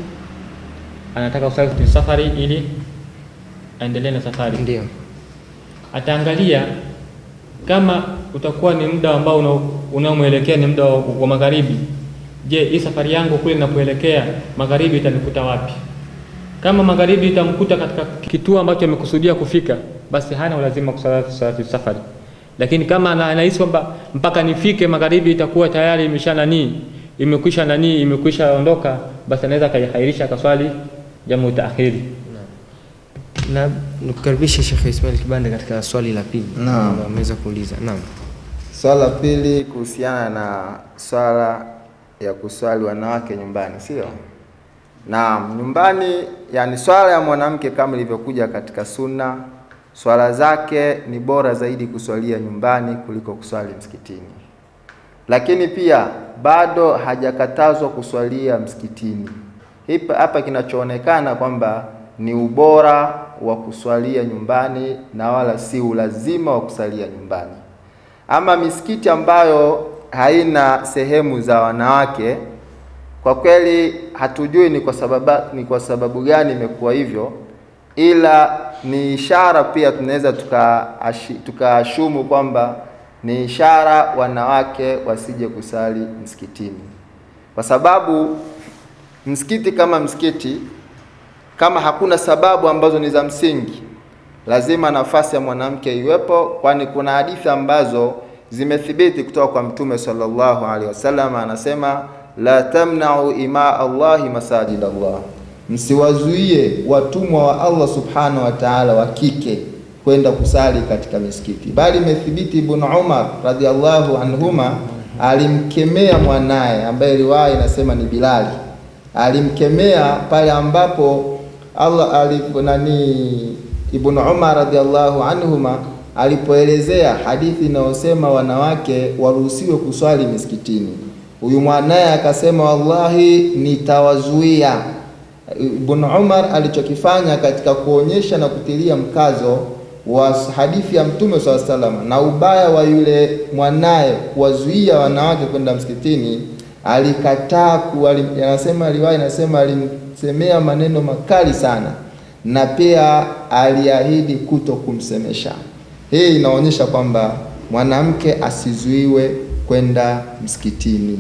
anataka swalati safari ili aendelee na safari. Ndio. Ataangalia kama utakuwa ni muda ambao una- unaomwelekea ni muda wa, magharibi. Je, hii safari yangu kule ninapoelekea magharibi itanikuta wapi? Kama magharibi itamkuta katika kituo ambacho amekusudia kufika, basi hana ulazima kusali salati safari. Lakini kama anahisi kwamba mpaka nifike magharibi itakuwa tayari imesha nani imekwisha nani imekwisha ondoka, basi anaweza akajihairisha akaswali jamu taakhiri. Na nikukaribishe Sheikh Ismail Kibanda katika swali la pili. Naam. ameweza kuuliza. Naam. swali la pili kuhusiana na swala ya kuswali wanawake nyumbani, sio? Naam, nyumbani, yani swala ya mwanamke kama ilivyokuja katika sunna, swala zake ni bora zaidi kuswalia nyumbani kuliko kuswali msikitini. Lakini pia bado hajakatazwa kuswalia msikitini. Hapa kinachoonekana kwamba ni ubora wa kuswalia nyumbani na wala si ulazima wa kusalia nyumbani. Ama misikiti ambayo haina sehemu za wanawake, kwa kweli hatujui ni kwa sababu, ni kwa sababu gani imekuwa hivyo, ila ni ishara pia tunaweza tukaashumu tuka kwamba ni ishara wanawake wasije kusali msikitini, kwa sababu msikiti kama msikiti, kama hakuna sababu ambazo ni za msingi, lazima nafasi ya mwanamke iwepo, kwani kuna hadithi ambazo zimethibiti kutoka kwa Mtume sallallahu alaihi wasallam, anasema la tamna'u ima Allahi masajid Allah, msiwazuie watumwa wa Allah subhanahu wa ta'ala wa kike kwenda kusali katika misikiti, bali imethibiti Ibn Umar radhiallahu anhuma alimkemea mwanaye ambaye riwaya inasema ni Bilali, alimkemea pale ambapo Allah alipo nani, Ibn Umar radhiallahu anhuma alipoelezea hadithi inayosema wanawake waruhusiwe kuswali misikitini. Huyu mwanaye akasema, wallahi nitawazuia. Ibn Umar alichokifanya katika kuonyesha na kutilia mkazo wa hadithi ya Mtume swalla salam na ubaya wa yule mwanaye kuwazuia wanawake kwenda msikitini, alikataa ku, alim, anasema riwaya inasema alimsemea maneno makali sana, na pia aliahidi kuto kumsemesha. Hii inaonyesha kwamba mwanamke asizuiwe kwenda msikitini.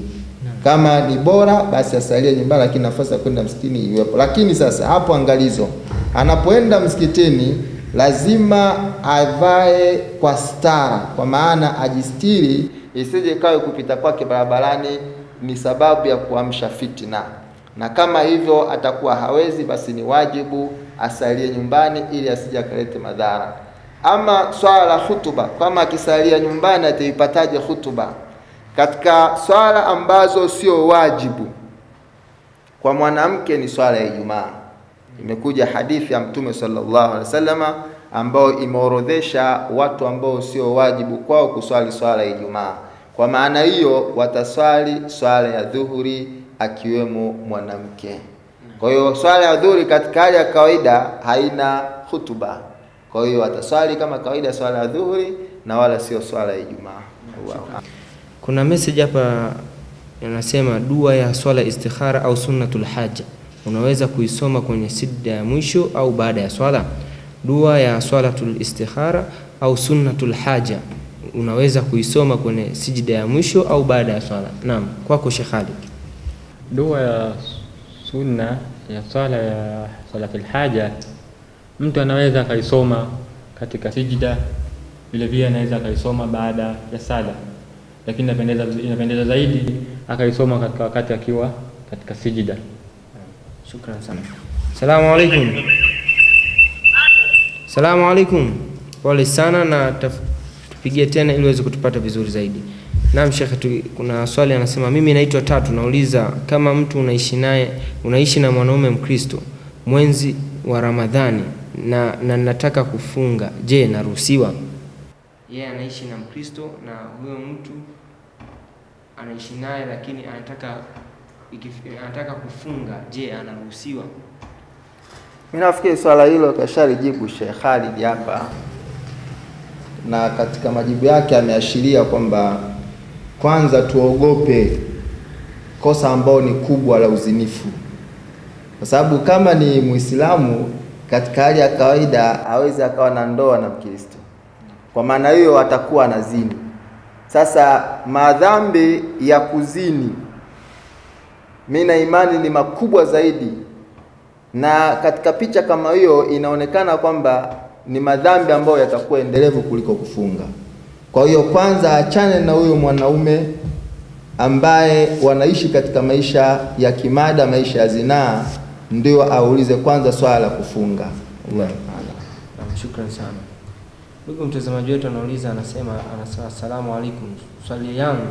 Kama ni bora basi asalie nyumbani, lakini nafasi ya kwenda msikitini iwepo. Lakini sasa hapo angalizo, anapoenda msikitini lazima avae kwa stara, kwa maana ajistiri, isije kawe kupita kwake barabarani ni sababu ya kuamsha fitina, na kama hivyo atakuwa hawezi, basi ni wajibu asalie nyumbani ili asije akalete madhara. Ama swala la hutuba, kama akisalia nyumbani ataipataje hutuba? Katika swala ambazo sio wajibu kwa mwanamke ni swala ya Ijumaa. Imekuja hadithi ya Mtume sallallahu alaihi wasallama ambayo imeorodhesha watu ambao sio wajibu kwao kuswali swala ya Ijumaa. Kwa maana hiyo wataswali swala ya dhuhuri akiwemo mwanamke. Kwa hiyo swala ya dhuhuri katika hali ya kawaida haina hutuba. Kwa hiyo wataswali kama kawaida swala ya dhuhuri na wala sio swala ya Ijumaa. A'lam. Kuna message hapa inasema dua ya swala istikhara au sunnatul haja unaweza kuisoma kwenye sijda ya mwisho au baada ya swala. Dua ya swalatul istikhara au sunnatul haja unaweza kuisoma kwenye sijda ya mwisho au baada ya swala. Naam, kwako Sheikh Khalid. Dua ya sunna ya swala ya salatul haja mtu anaweza akaisoma katika sijda, vile vile anaweza akaisoma baada ya sala, lakini inapendeza inapendeza zaidi akaisoma katika wakati akiwa katika sijida. Shukran sana. Salamu alaikum. Salamu alaikum. Pole sana na taf- tupigie tena ili uweze kutupata vizuri zaidi. Naam Sheikh, kuna swali anasema mimi naitwa Tatu, nauliza kama mtu unaishi naye unaishi na mwanaume Mkristo mwenzi wa Ramadhani na, na nataka kufunga, je, naruhusiwa? Yeye yeah, anaishi na Mkristo na huyo mtu anaishi naye lakini anataka anataka kufunga, je, anaruhusiwa? Mimi nafikiri swala hilo kashalijibu Sheikh Khalid hapa, na katika majibu yake ameashiria kwamba kwanza tuogope kosa ambao ni kubwa la uzinifu, kwa sababu kama ni Muislamu katika hali ya kawaida hawezi akawa na ndoa na Mkristo, kwa maana hiyo atakuwa anazini. Sasa madhambi ya kuzini, mi na imani ni makubwa zaidi na katika picha kama hiyo inaonekana kwamba ni madhambi ambayo yatakuwa endelevu kuliko kufunga. Kwa hiyo kwanza achane na huyo mwanaume ambaye wanaishi katika maisha ya kimada, maisha ya zinaa, ndio aulize kwanza swala la kufunga. Allahu a'lam. Naam, shukran sana. Ndugu mtazamaji wetu anauliza, anasema anasema asalamu alaikum, swali yangu,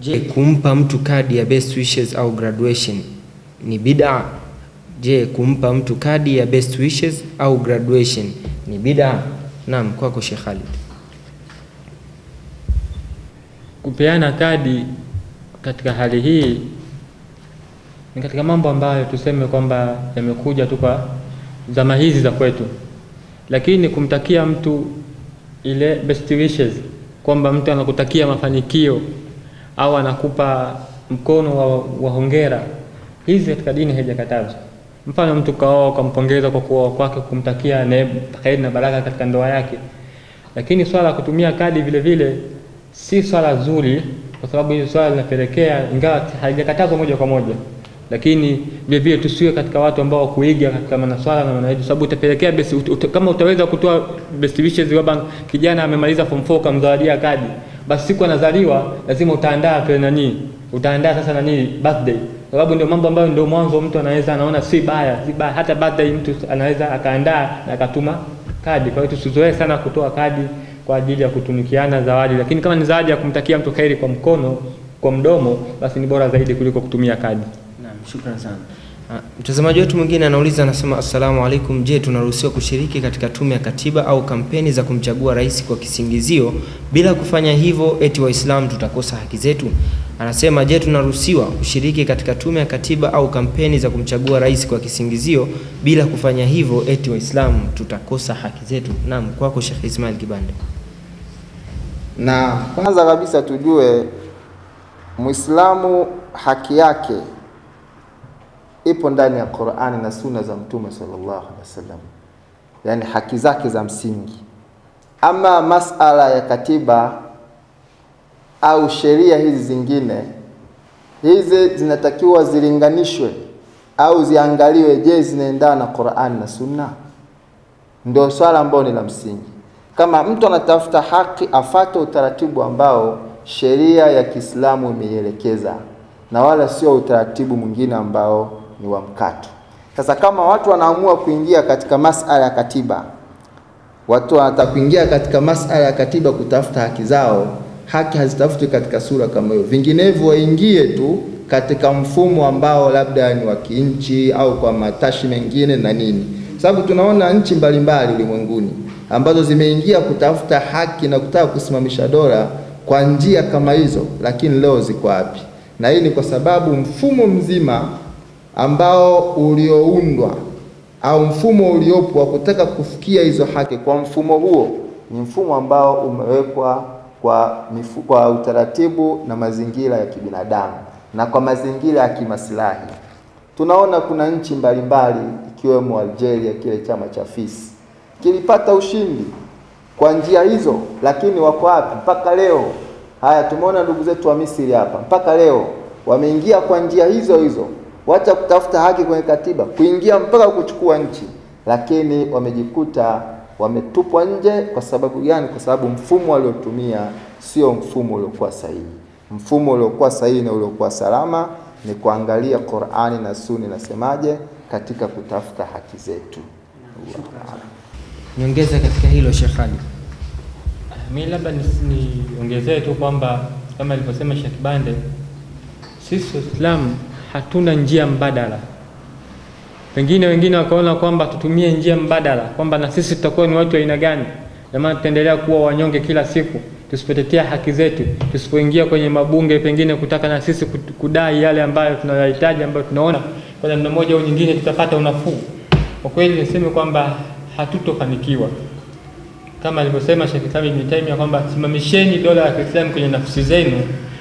je, kumpa mtu kadi ya best wishes au graduation ni bid'a? Je, kumpa mtu kadi ya best wishes au graduation ni bid'a? Naam, kwako Sheikh Khalid. Kupeana kadi katika hali hii ni katika mambo ambayo tuseme kwamba yamekuja tu kwa zama hizi za kwetu, lakini kumtakia mtu ile best wishes kwamba mtu anakutakia mafanikio au anakupa mkono wa, wa hongera, hizi katika dini haijakatazwa. Mfano mtu kaoa ukampongeza kwa kuoa kwake, kumtakia kheri na baraka katika ndoa yake, lakini swala ya kutumia kadi vile vile si swala zuri, kwa sababu hili swala linapelekea, ingawa haijakatazwa moja kwa moja, lakini vile vile tusiwe katika watu ambao kuiga katika manaswala na manaidi, sababu utapelekea best, ut, ut, kama utaweza kutoa best wishes kwamba kijana amemaliza form 4 kamzawadia kadi, basi siku anazaliwa lazima utaandaa pale nani, utaandaa sasa nani birthday, sababu ndio mambo ambayo ndio mwanzo mtu anaweza anaona si baya, si baya. Hata birthday mtu anaweza akaandaa na akatuma kadi. Kwa hiyo tusizoee sana kutoa kadi kwa ajili ya kutumikiana zawadi, lakini kama ni zawadi ya kumtakia mtu kheri kwa mkono, kwa mdomo, basi ni bora zaidi kuliko kutumia kadi. Naam, shukran sana. Ah, Mtazamaji wetu mwingine anauliza anasema, assalamu alaikum, je, tunaruhusiwa kushiriki katika tume ya katiba au kampeni za kumchagua rais kwa kisingizio? Bila kufanya hivyo, eti Waislamu tutakosa haki zetu? Anasema, je, tunaruhusiwa kushiriki katika tume ya katiba au kampeni za kumchagua rais kwa kisingizio? Bila kufanya hivyo, eti Waislamu tutakosa haki zetu? Naam, kwako Sheikh Ismail Kibande. Na kwanza kabisa tujue Muislamu haki yake ipo ndani ya Qur'ani na sunna za Mtume sallallahu alaihi wasallam, yaani haki zake za msingi. Ama masala ya katiba au sheria hizi zingine, hizi zinatakiwa zilinganishwe au ziangaliwe, je, zinaendana na Qur'ani na sunna? Ndio swala ambalo ni la msingi. Kama mtu anatafuta haki, afate utaratibu ambao sheria ya Kiislamu imeielekeza na wala sio utaratibu mwingine ambao ni wa mkato. Sasa kama watu wanaamua kuingia katika masala ya katiba, watu watakuingia katika masala ya katiba kutafuta haki zao, haki hazitafuti katika sura kama hiyo, vinginevyo waingie tu katika mfumo ambao labda ni wa kinchi au kwa matashi mengine na nini, sababu tunaona nchi mbalimbali ulimwenguni ambazo zimeingia kutafuta haki na kutaka kusimamisha dola kwa njia kama hizo, lakini leo ziko wapi? Na hii ni kwa sababu mfumo mzima ambao ulioundwa au mfumo uliopo wa kutaka kufikia hizo haki, kwa mfumo huo ni mfumo ambao umewekwa kwa, mifu, kwa utaratibu na mazingira ya kibinadamu na kwa mazingira ya kimaslahi. Tunaona kuna nchi mbalimbali ikiwemo Algeria, kile chama cha FIS. Kilipata ushindi kwa njia hizo, lakini wako wapi? Mpaka leo? Haya, tumeona ndugu zetu wa Misri hapa, mpaka leo wameingia kwa njia hizo hizo, wacha kutafuta haki kwenye katiba, kuingia mpaka kuchukua nchi, lakini wamejikuta wametupwa nje. Kwa sababu gani? Kwa sababu mfumo waliotumia sio mfumo uliokuwa sahihi. Mfumo uliokuwa sahihi na uliokuwa salama ni kuangalia Qur'ani na Sunni nasemaje katika kutafuta haki zetu. Niongeze katika hilo Sheikh Ali. Mi labda niongezee tu kwamba kama alivyosema Sheikh Bande, sisi Waislamu hatuna njia mbadala. Pengine wengine wakaona kwamba tutumie njia mbadala, kwamba na sisi tutakuwa ni watu wa aina gani? Jamani, tutaendelea kuwa wanyonge kila siku, tusipotetea haki zetu, tusipoingia kwenye mabunge pengine kutaka na sisi kudai yale ambayo tunayohitaji, ambayo tunaona kwa namna moja au nyingine tutapata unafuu. Kwa kweli niseme kwamba hatutofanikiwa kama alivyosema Sheikh Thabit bin Taimia kwamba simamisheni dola ya Kiislamu kwenye nafsi zenu,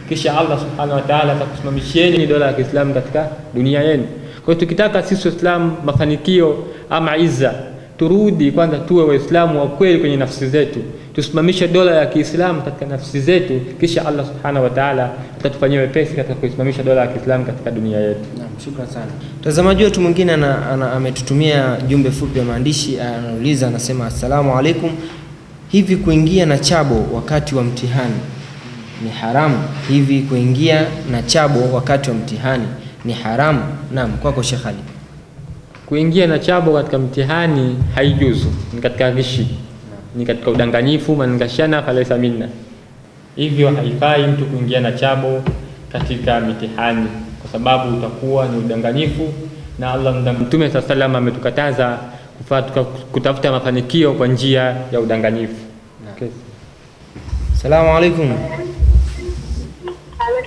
kisha Allah subhanahu wa ta'ala atakusimamishieni dola ya Kiislamu katika dunia yenu. Kwa hiyo tukitaka sisi Waislamu mafanikio ama iza turudi kwanza tuwe Waislamu wa kweli kwenye nafsi zetu, tusimamishe dola ya Kiislamu katika nafsi zetu, kisha Allah subhanahu wa ta'ala atatufanyia wepesi katika kuisimamisha dola ya Kiislamu katika dunia yetu. Naam, shukrani sana. Mtazamaji wetu mwingine ametutumia jumbe fupi ya maandishi, anauliza anasema, assalamu alaikum, hivi kuingia na chabo wakati wa mtihani ni haramu? Hivi kuingia na chabo wakati wa mtihani ni haramu? Naam, kwako Sheikh Ali. Kuingia na chabo katika mtihani haijuzu, ni katika ghishi, ni katika udanganyifu, maningashana falaisa minna. Hivyo haifai mtu kuingia na chabo katika mitihani, kwa sababu utakuwa ni udanganyifu, na Allah Mtume saa salam ametukataza kutafuta mafanikio kwa njia ya udanganyifu. Okay. Salamu alaikum.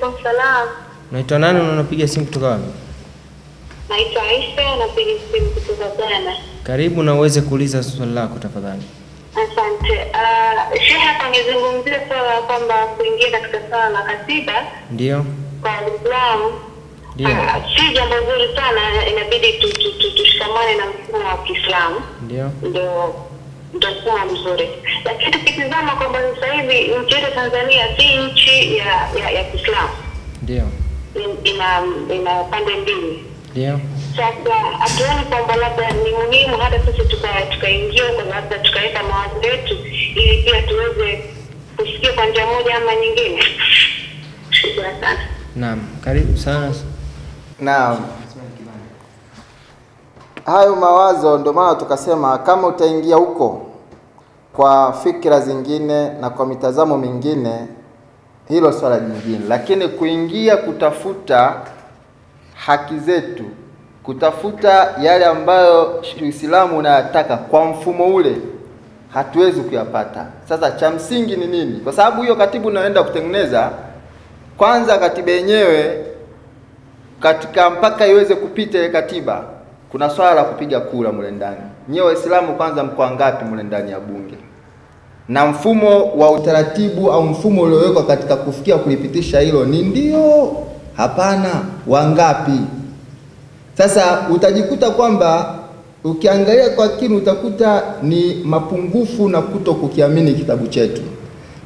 Alaikum salam. Naitwa nani na unapiga simu kutoka wapi? Naitwa Aisha, napiga simu kutoka Ghana. Karibu na uweze kuuliza swali lako tafadhali. Asante. Uh, Sheikh hapa angezungumzia swala kwamba kuingia katika swala la katiba Ndio, kwa Uislamu ndio, Uh, si jambo zuri sana, inabidi tu- tu- tu- tushikamane na mfumo wa Kiislamu ndio, ndio ndio mfumo mzuri, lakini tukitizama kwamba sasa hivi nchi yetu Tanzania si nchi ya ya, ya Kiislamu ndio, ina ina pande mbili. Ndio. Sasa hatuoni kwamba labda ni muhimu hata sisi tuka- tukaingia huko, labda tukaweka mawazo yetu ili pia tuweze kusikia kwa njia moja ama nyingine. Shukrani sana. Naam, karibu sana. Naam. Hayo mawazo ndio maana tukasema kama utaingia huko kwa fikra zingine na kwa mitazamo mingine, hilo swala jingine, lakini kuingia kutafuta haki zetu, kutafuta yale ambayo Uislamu unayataka kwa mfumo ule, hatuwezi kuyapata. Sasa cha msingi ni nini? Kwa sababu hiyo katibu unaenda kutengeneza, kwanza katiba yenyewe katika mpaka iweze kupita ile katiba, kuna swala la kupiga kura mule ndani. Nyewe Waislamu kwanza mko ngapi mule ndani ya bunge? Na mfumo wa utaratibu au mfumo uliowekwa katika kufikia kulipitisha hilo ni ndio, hapana, wangapi? Sasa utajikuta kwamba ukiangalia kwa kina utakuta ni mapungufu na kuto kukiamini kitabu chetu.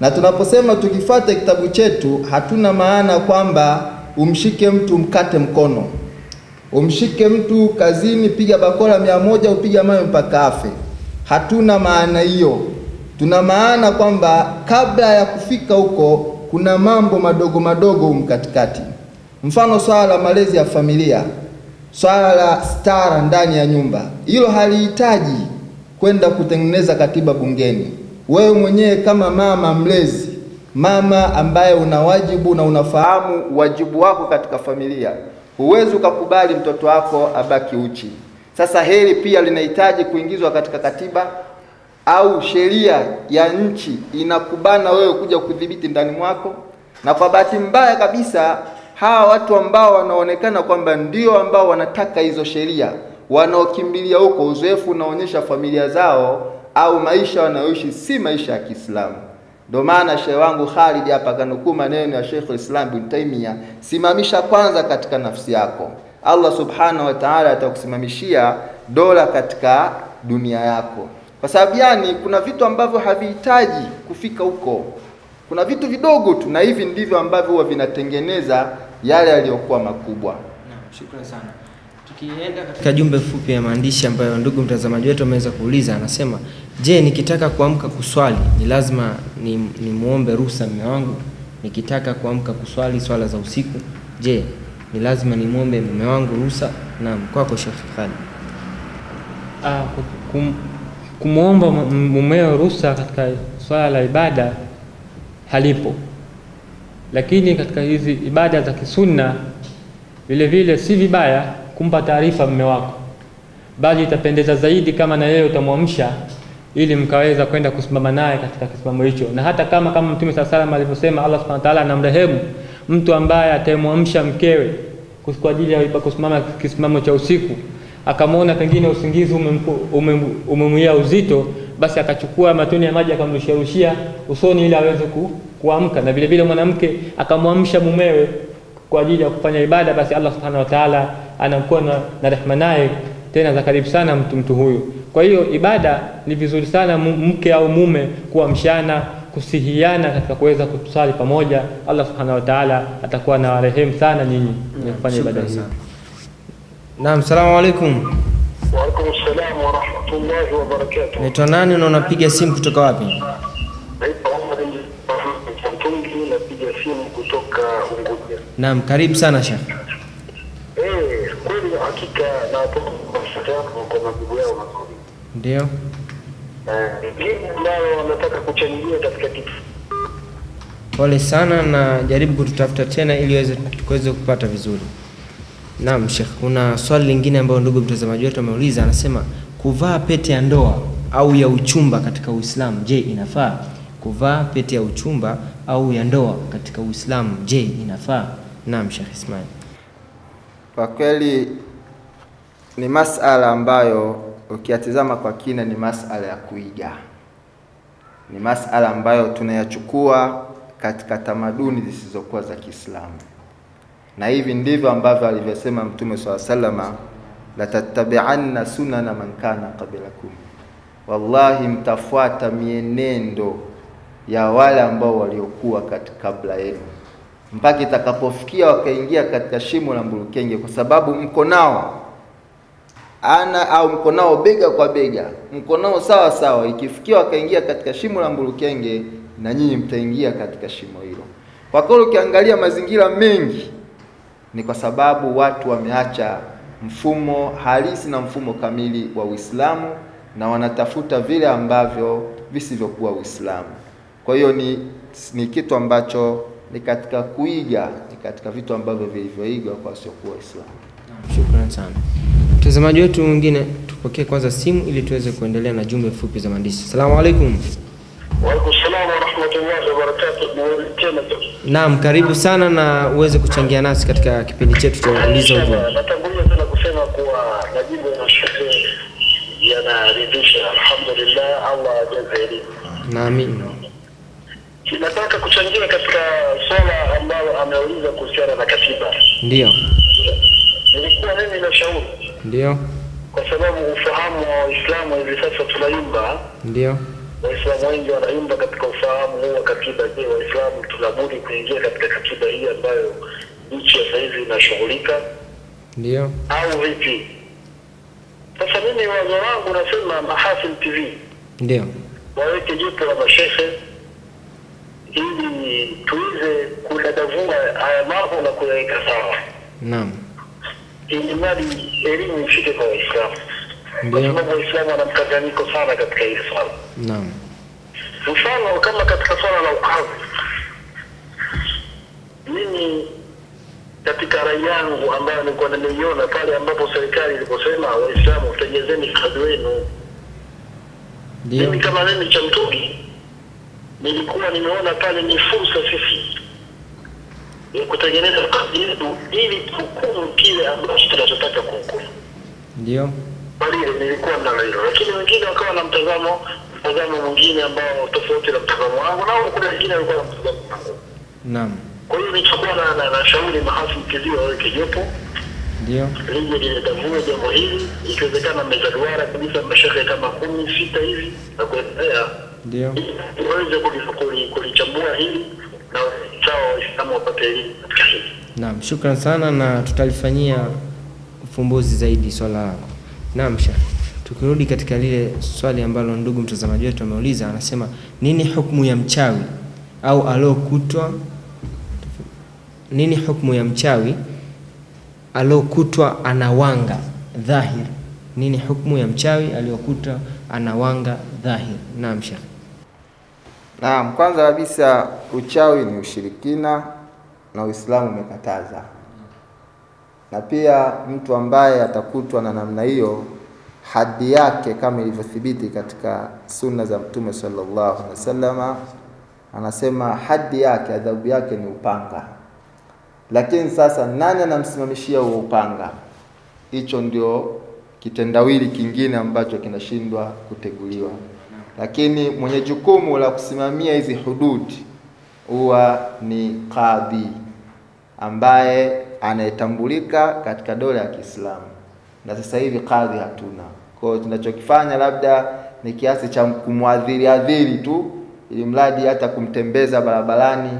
Na tunaposema tukifate kitabu chetu, hatuna maana kwamba umshike mtu mkate mkono, umshike mtu kazini, piga bakora mia moja, upiga mawe mpaka afe. Hatuna maana hiyo. Tuna maana kwamba kabla ya kufika huko kuna mambo madogo madogo umkatikati. Mfano swala la malezi ya familia, swala la stara ndani ya nyumba, hilo halihitaji kwenda kutengeneza katiba bungeni. Wewe mwenyewe kama mama mlezi, mama ambaye una wajibu na unafahamu wajibu wako katika familia, huwezi ukakubali mtoto wako abaki uchi. Sasa hili pia linahitaji kuingizwa katika katiba au sheria ya nchi inakubana wewe kuja kudhibiti ndani mwako. Na kwa bahati mbaya kabisa, hawa watu ambao wanaonekana kwamba ndio ambao wanataka hizo sheria, wanaokimbilia huko, uzoefu unaonyesha familia zao au maisha wanayoishi si maisha ya Kiislamu. Ndio maana shehe wangu Khalid hapa kanukuu maneno ya Sheikh Islam bin Taimia, simamisha kwanza katika nafsi yako. Allah subhanahu wa ta'ala atakusimamishia dola katika dunia yako. Kwa sababu yani, kuna vitu ambavyo havihitaji kufika huko, kuna vitu vidogo tu, na hivi ndivyo ambavyo huwa vinatengeneza yale yaliyokuwa makubwa. Naam, shukrani sana. Tukienda katika jumbe fupi ya maandishi ambayo ndugu mtazamaji wetu ameweza kuuliza, anasema je, nikitaka kuamka kuswali ni lazima ni, ni ruhusa mume wangu? Nikitaka kuamka kuswali swala za usiku, je, ni lazima nimwombe mume wangu ruhusa? Naam, kwako Sheikh Khalid. Ah, kum, kumwomba mumeo ruhusa katika swala la ibada halipo, lakini katika hizi ibada za kisunna vile vile si vibaya kumpa taarifa mume wako, bali itapendeza zaidi kama na yeye utamwamsha ili mkaweza kwenda kusimama naye katika kisimamo hicho, na hata kama kama Mtume saa salam alivyosema, Allah subhanahu wa ta'ala anamrehemu mtu ambaye atamwamsha mkewe kwa ajili ya kusimama kisimamo cha usiku akamwona pengine usingizi umemwia uzito, basi akachukua matone ya maji akamrushiarushia usoni ili aweze ku, kuamka. Na vile vile mwanamke akamwamsha mumewe kwa ajili ya kufanya ibada, basi Allah subhanahu wa ta'ala anakuwa na, na rehema naye tena za karibu sana mtu, mtu huyu. Kwa hiyo ibada ni vizuri sana mke au mume kuamshana kusihiana katika kuweza kusali pamoja. Allah subhanahu wa ta'ala atakuwa na warehemu sana nyinyi kufanya ibada hii. Naam, salamu Wa alaykum salam wa rahmatullahi wa barakatuh. Naitwa nani na unapiga simu kutoka wapi? Naitwa Omar Mtungi, napiga simu kutoka Unguja. Naam, karibu sana Sheikh. Eh, kweli hakika na kwa sababu kwa sababu yao mazuri. Ndio. Pole sana na jaribu kututafuta tena ili uweze kupata vizuri. Naam Sheikh, kuna swali lingine ambayo ndugu mtazamaji wetu ameuliza, anasema kuvaa pete ya ndoa au ya uchumba katika Uislamu, je, inafaa? Kuvaa pete ya uchumba au ya ndoa katika Uislamu, je, inafaa? Naam Sheikh Ismail. Kwa kweli ni masala ambayo ukiyatizama kwa kina ni masala ya kuiga, ni masala ambayo tunayachukua katika tamaduni zisizokuwa za Kiislamu, na hivi ndivyo ambavyo alivyosema Mtume swalla salama, latattabi'anna sunana man kana qablakum, wallahi mtafuata mienendo ya wale ambao waliokuwa kabla yenu. Mpaka itakapofikia wakaingia katika shimo la mbulukenge, kwa sababu mko nao ana au mko nao bega kwa bega, mko nao sawa sawa. Ikifikia wakaingia katika shimo la Mburukenge na nyinyi mtaingia katika shimo hilo. Kwa kweli, ukiangalia mazingira mengi ni kwa sababu watu wameacha mfumo halisi na mfumo kamili wa Uislamu na wanatafuta vile ambavyo visivyokuwa Uislamu. Kwa hiyo ni, ni kitu ambacho ni katika kuiga, ni katika vitu ambavyo vilivyoigwa kwa wasiokuwa Waislamu. Shukrani sana mtazamaji wetu mwingine. Tupokee kwanza simu ili tuweze kuendelea na jumbe fupi za maandishi. Salamu alaikum. Naam, karibu sana na uweze kuchangia nasi katika kipindi chetu cha uliza ujumbe. natangulia tena kusema kuwa majibu ya mashehe yanaridhisha, alhamdulillah. Allah ajaze elimu. Naamini. Nataka kuchangia katika swala ambalo ameuliza kuhusiana na katiba. Ndio, Nilikuwa mimi nashauri, ndio, kwa sababu ufahamu wa Waislamu hivi sasa tunaimba, ndio, Waislamu wengi wanaimba katika ufahamu huu wa katiba. Je, Waislamu tunabudi kuingia katika katiba hii ambayo nchi ya sahizi inashughulika? Ndio, au vipi? Sasa mimi wazo wangu nasema Mahasin TV ndio, waweke jopo la mashehe. Ili tuweze kudadavua haya mambo na kuyaweka sawa, naam, ili mradi elimu ifike kwa Waislamu, kwa sababu Waislamu wana mkanganyiko sana katika hili swala. naam, Mfano kama katika swala la ukadhi, mimi katika rai yangu ambayo nilikuwa nimeiona pale ambapo serikali iliposema Waislamu tengezeni kazi wenu mimi kama mimi nilikuwa nimeona pale ni fursa sisi ya kutengeneza kazi yetu ili tuhukumu kile ambacho tunachotaka kuhukumu. ndio, bali nilikuwa na hilo, lakini wengine wakawa na mtazamo mtazamo mwingine ambao tofauti na mtazamo wangu, nao kuna wengine walikuwa na mtazamo wangu. naam, Kwa hiyo nitakuwa na, na, na shauri mahasi mkizio waweke jopo ndio, lije linatavua jambo hili, ikiwezekana meza duara kabisa, mashehe kama kumi sita hivi na kuendelea. Ndio, waweze kuli- kuli- kulichambua hili na wenzao Waislamu wapate elimu katika hili. naam. Shukran sana na tutalifanyia ufumbuzi zaidi swala lako. Naam, Sheikh. Tukirudi katika lile swali ambalo ndugu mtazamaji wetu ameuliza, anasema nini hukumu ya mchawi au aliokutwa nini hukumu ya mchawi aliokutwa anawanga dhahir? Nini hukumu ya mchawi aliyokutwa anawanga dhahir? Naam, Sheikh. Naam, kwanza kabisa uchawi ni ushirikina na Uislamu umekataza, na pia mtu ambaye atakutwa na namna hiyo, hadi yake kama ilivyothibiti katika sunna za Mtume sallallahu alaihi wasallam, anasema hadi yake, adhabu yake ni upanga. Lakini sasa nani anamsimamishia huo upanga? Hicho ndio kitendawili kingine ambacho kinashindwa kuteguliwa lakini mwenye jukumu la kusimamia hizi hududi huwa ni kadhi ambaye anayetambulika katika dola ya Kiislamu, na sasa hivi kadhi hatuna. Kwa hiyo tunachokifanya labda ni kiasi cha kumwadhiri adhiri tu, ili mradi hata kumtembeza barabarani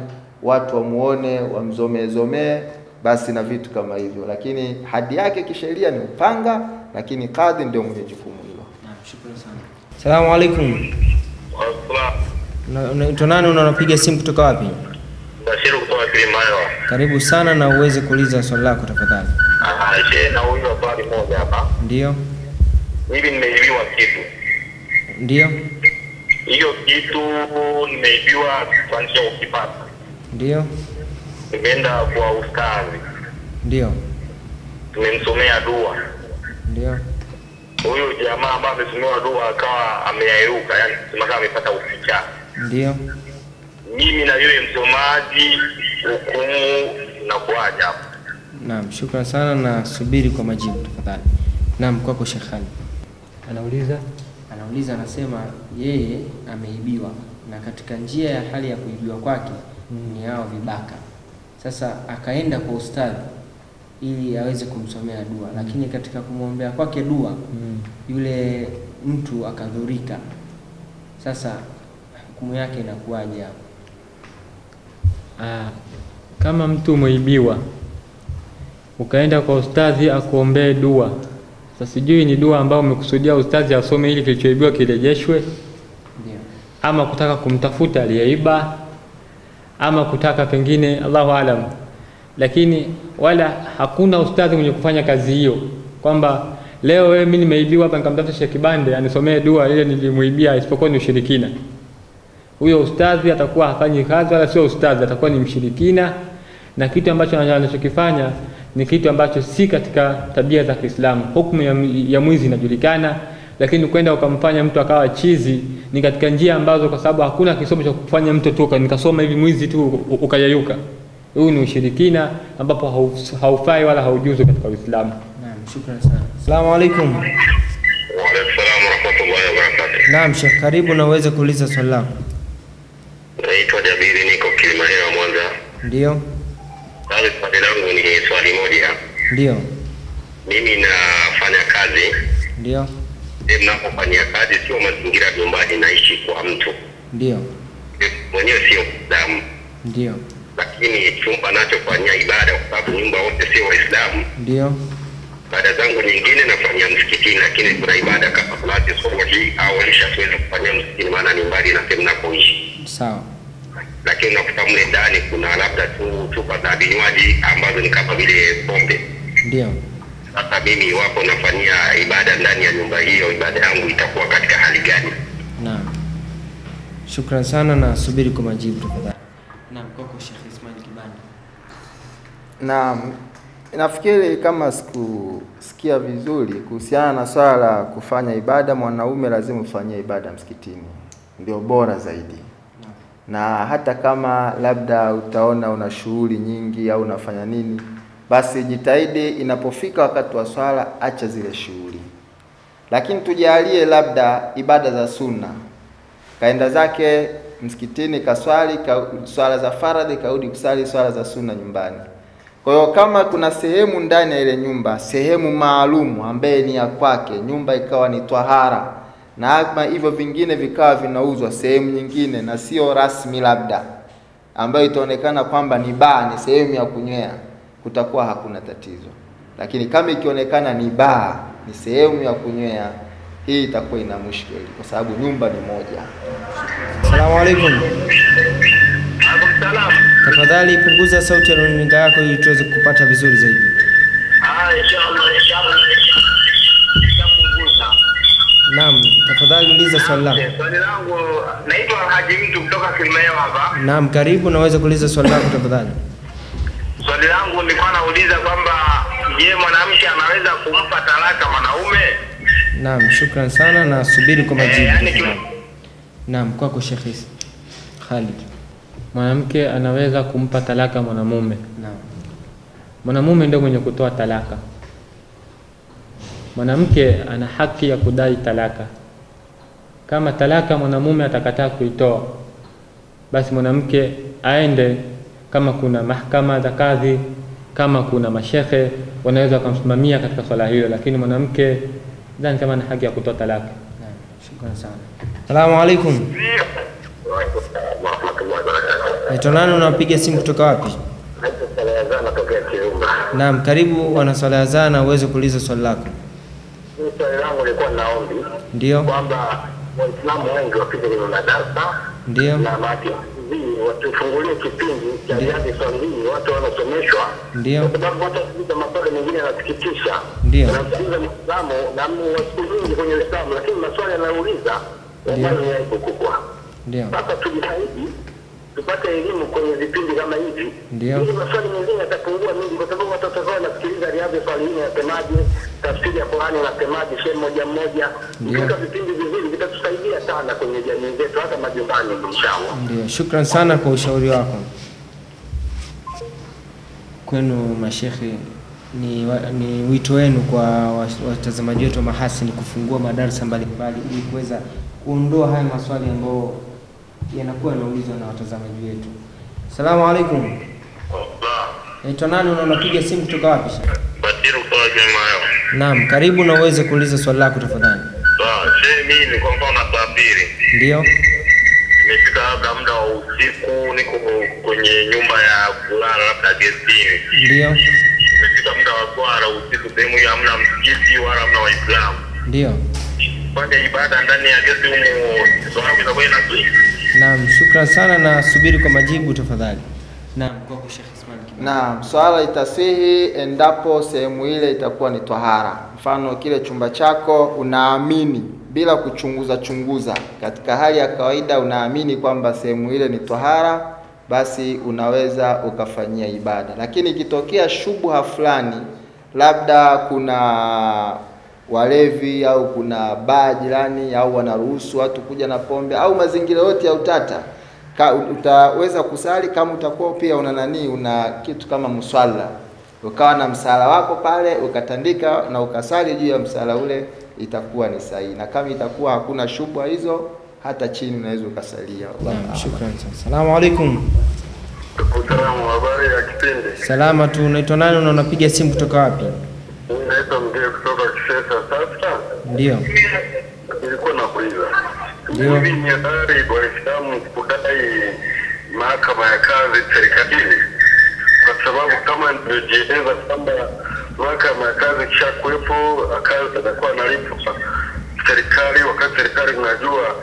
watu wamuone, wamzomeezomee basi na vitu kama hivyo, lakini hadi yake kisheria ni upanga, lakini kadhi ndio mwenye jukumu hilo. Salamu alaikum. Una- Unaitwa nani? na Unapiga simu kutoka wapi? Bashiru kutoka Kilimayo. Karibu sana na uweze kuuliza swali lako tafadhali. Ah, shehe, nauliza swali moja hapa. Ndio, Hivi nimeibiwa kitu, ndio, hiyo kitu nimeibiwa ya ukipata, ndio, nimeenda kwa ustadhi, ndio, tumemsomea dua. ndio, Huyu jamaa ambaye ametumiwa dua akawa ameairuka, yani kusema kama amepata uficha. ndio. Mimi na yule msomaji hukumu na kuaja hapo. Naam, shukran sana na subiri kwa majibu tafadhali. Naam, kwako Sheikh Khalid. Anauliza Anauliza, anasema yeye ameibiwa na katika njia ya hali ya kuibiwa kwake ni hao vibaka. Sasa akaenda kwa ustadhi ili aweze kumsomea dua, lakini katika kumwombea kwake dua mm. yule mtu akadhurika. Sasa hukumu yake inakuwaje hapo? ah, kama mtu umeibiwa ukaenda kwa ustadhi akuombee dua, sasa sijui ni dua ambayo umekusudia ustadhi asome ili kilichoibiwa kirejeshwe, yeah. ama kutaka kumtafuta aliyeiba, ama kutaka pengine, Allahu alam, lakini wala hakuna ustadhi mwenye kufanya kazi hiyo kwamba leo wewe mimi nimeibiwa hapa nikamtafuta Sheikh Kibande anisomee dua ile nilimuibia, isipokuwa ni ushirikina. Huyo ustadhi atakuwa hafanyi kazi, wala sio ustadhi, atakuwa ni mshirikina, na kitu ambacho anachokifanya ni kitu ambacho si katika tabia za Kiislamu. Hukumu ya, ya mwizi inajulikana, lakini kwenda ukamfanya mtu akawa chizi ni katika njia ambazo, kwa sababu hakuna kisomo cha kufanya mtu tu nikasoma hivi mwizi tu ukayayuka. Huu ni ushirikina ambapo haufai wala haujuzu katika Uislamu. Naam, shukrani sana. Asalamu alaykum. Waalaikum salam warahmatullahi wabarakatuh. Naam, Sheikh, karibu na uweze kuuliza swali lako. Naitwa Jabiri, niko Kilimanjaro, Mwanza. Ndio, swali langu ni swali moja. ndio, Mimi nafanya kazi, ndio, Ninapofanyia napofanyia kazi sio mazingira nyumbani, naishi kwa mtu ndio, mwenyewe, sio Muislamu, ndio, lakini chumba nachofanyia ibada, kwa sababu nyumba wote sio Waislamu. ndio, Ibada zangu nyingine nafanyia msikitini, lakini kuna ibada kama salati subuhi au isha siwezi kufanyia msikitini, maana ni mbali na sehemu napoishi. sawa, lakini unakuta mle ndani kuna labda tu chupa za vinywaji ambazo ni kama vile pombe. ndio. Sasa mimi iwapo nafanyia ibada ndani ya nyumba hiyo, ibada yangu itakuwa katika hali gani? Naam, shukran sana na subiri kwa majibu tafadhali. Naam, kwako Sheikh Ismail Kibanda. Naam, nafikiri kama sikusikia vizuri kuhusiana na swala la kufanya ibada, mwanaume lazima ufanyie ibada msikitini, ndio bora zaidi. Na hata kama labda utaona una shughuli nyingi au unafanya nini, basi jitahidi inapofika wakati wa swala, acha zile shughuli, lakini tujalie labda ibada za sunna, kaenda zake msikitini kaswali ka, swala za faradhi, karudi kusali swala za sunna nyumbani. Kwa hiyo kama kuna sehemu ndani ya ile nyumba, sehemu maalum ambaye ni ya kwake, nyumba ikawa ni twahara, na ama hivyo vingine vikawa vinauzwa sehemu nyingine na sio rasmi, labda ambayo itaonekana kwamba ni baa, ni sehemu ya kunywea, kutakuwa hakuna tatizo. Lakini kama ikionekana ni baa, ni sehemu ya kunywea, hii itakuwa ina mushkeli, kwa sababu nyumba ni moja. Asalamu alaikum. Salam. Tafadhali punguza sauti ya runinga yako ili tuweze kupata vizuri zaidi. Ah, inshallah, inshallah. Nitapunguza. Naam, tafadhali uliza swali lako. Swali langu naitwa Haji mtu kutoka Kilimanjaro hapa. Naam, karibu na uweze kuuliza swali lako tafadhali. Swali langu nilikuwa nauliza kwamba je, mwanamke anaweza kumpa talaka mwanaume? Naam, shukran sana na subiri kwa majibu. Eh, yani. Naam, kwako Sheikh Khalid. Mwanamke anaweza kumpa talaka mwanamume. Mwanamume ndio mwenye kutoa talaka. Mwanamke ana haki ya kudai talaka. Kama talaka mwanamume atakataa kuitoa, basi mwanamke aende, kama kuna mahkama za kadhi, kama kuna mashekhe wanaweza wakamsimamia katika swala hilo, lakini mwanamke dhani kama ana haki ya kutoa talaka. Salamu shukran sana. Asalamu alaikum. Naitwa nani? Unapiga simu kutoka wapi? Naam, karibu wana swala ya zana uweze kuuliza swali lako. Swali langu lilikuwa naombi Ndio, kwamba Waislamu wengi wapige kwenye madarasa ndio, na mati watufungulie kipindi cha viazi Swahili, watu wanasomeshwa, ndio, kwa sababu hata kuuliza maswali mengine yanasikitisha. Ndio. Unamsikiliza Muislamu na mimi nyingi kwenye Uislamu, lakini maswali yanauliza ni ndio, Sasa tujitahidi tupate elimu kwenye vipindi kama hivi, Ndio. ili maswali mengine yatapungua mingi, kwa sababu watoto wao wanasikiliza riadha, swali hili inasemaje, tafsiri ya Qur'ani inasemaje, sehemu moja moja. Katika vipindi vizuri vitatusaidia sana kwenye jamii zetu, hata majumbani, inshallah. ndio. Shukran sana kwa ushauri wako. Kwenu mashekhe, ni, ni wito wenu kwa watazamaji wetu wa Mahasini kufungua madarasa mbalimbali ili kuweza kuondoa haya maswali ambayo yanakuwa yanaulizwa na watazamaji wetu. Salamu alaikum. Naitwa nani na unapiga simu kutoka wapi? Batiru kwa jamaa. Naam, karibu na uweze kuuliza swali lako tafadhali. Sawa, je, mimi mfano nasafiri. Ndio, Nimefika labda muda wa usiku, niko kwenye nyumba ya kulala, labda gestini, Ndio, Nimefika muda wa swala usiku, sehemu hiyo hamna msikiti wala hamna Waislamu, ndio. fanya ibada ndani ya gesti humo, swala inakuwa inazuia Naam, shukran sana na subiri kwa majibu tafadhali. Naam, kwako Sheikh Ismail. Naam, swala itasihi endapo sehemu ile itakuwa ni twahara. Mfano kile chumba chako unaamini bila kuchunguza chunguza, katika hali ya kawaida unaamini kwamba sehemu ile ni twahara, basi unaweza ukafanyia ibada. Lakini ikitokea shubha fulani, labda kuna walevi au kuna baa jirani au wanaruhusu watu kuja na pombe au mazingira yote ya utata ka, utaweza kusali kama utakuwa pia una nani una kitu kama mswala ukawa na msala wako pale ukatandika na ukasali juu ya msala ule itakuwa ni sahihi na kama itakuwa hakuna shubwa hizo hata chini unaweza ukasalia sana. Salamu alaikum. Salamu, habari ya kipindi. Salama tu, unaitwa nani na unapiga simu kutoka wapi? Naitwa. Sasa Ndio. nilikuwa nakuuliza. Ndio. hivi ni hatari Waislamu kudai mahakama ya kazi serikalini, kwa sababu kama nilivyojieleza kwamba mahakama ya kazi kisha kuwepo kazi atakuwa analipwa serikali, wakati serikali unajua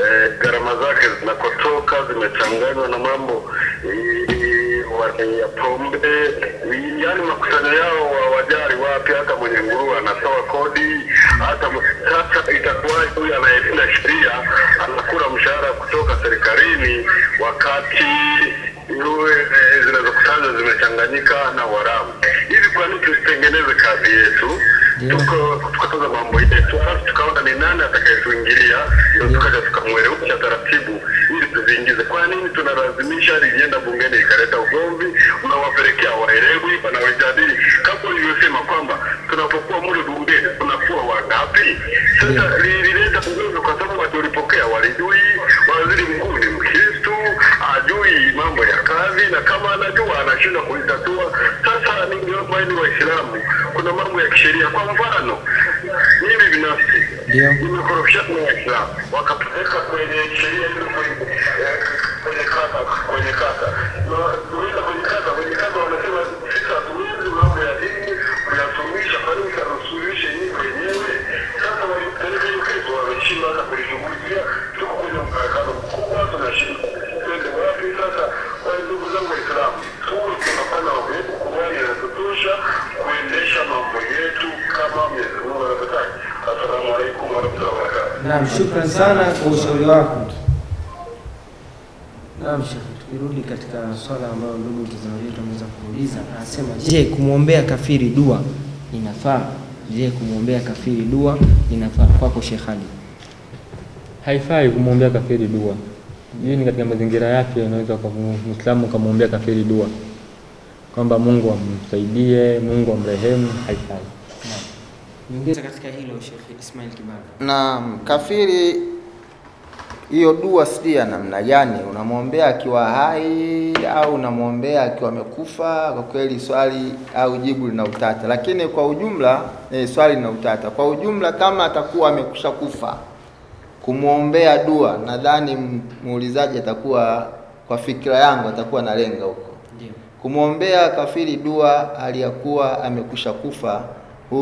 eh, gharama zake zinakotoka zimechanganywa na mambo eh, wa- yani makusanyo yao wa wajari wapi, hata mwenye nguruwe anatoa kodi, hata sasa itakuwaje huyu anayelinda sheria anakula mshahara kutoka serikalini wakati yule eh, zinazokusanywa zimechanganyika na waramu. Hivi kwa nini tusitengeneze kazi yetu tukatoza mambo yetu, alafu tukaona ni nani atakayetuingilia, ndio tukaja tukamwelewesha taratibu ili tuziingize. Kwa nini tunalazimisha lijienda bungeni ikaleta ugomvi, unawapelekea waelewi, wanawajadili kama ulivyosema kwamba tunapokuwa mule bungeni tunakuwa wangapi? Sasa lilileta na kama anajua anashindwa kuitatua. Sasa ningeomba ni Waislamu, kuna mambo ya kisheria. Kwa mfano, mimi binafsi Ndio. nimekorofishana na Waislamu wakapeleka kwenye sheria kwenye eh, kwenye kata kwenye kata Naam, shukran sana kwa ushauri wako. Naam, Sheikh, tukirudi katika swala ambayo ndugu mtazamaji wetu ameweza kuuliza, anasema je, kumwombea kafiri dua inafaa? Je, kumwombea kafiri dua inafaa? Kwako Sheikh Ali. Haifai kumwombea kafiri dua. Hii ni katika mazingira yake, unaweza kwa Muislamu ukamwombea kafiri dua kwamba Mungu amsaidie, Mungu amrehemu. Haifai. Niongeza katika hilo Sheikh Ismail Kibanda. Naam, kafiri hiyo dua sijui ya namna gani? Unamwombea akiwa hai au unamwombea akiwa amekufa? Kwa kweli swali au jibu lina utata. Lakini kwa ujumla eh, swali lina utata. Kwa ujumla kama atakuwa amekusha kufa kumwombea dua nadhani muulizaji atakuwa kwa fikira yangu atakuwa analenga huko. Kumwombea kafiri dua aliyakuwa amekusha kufa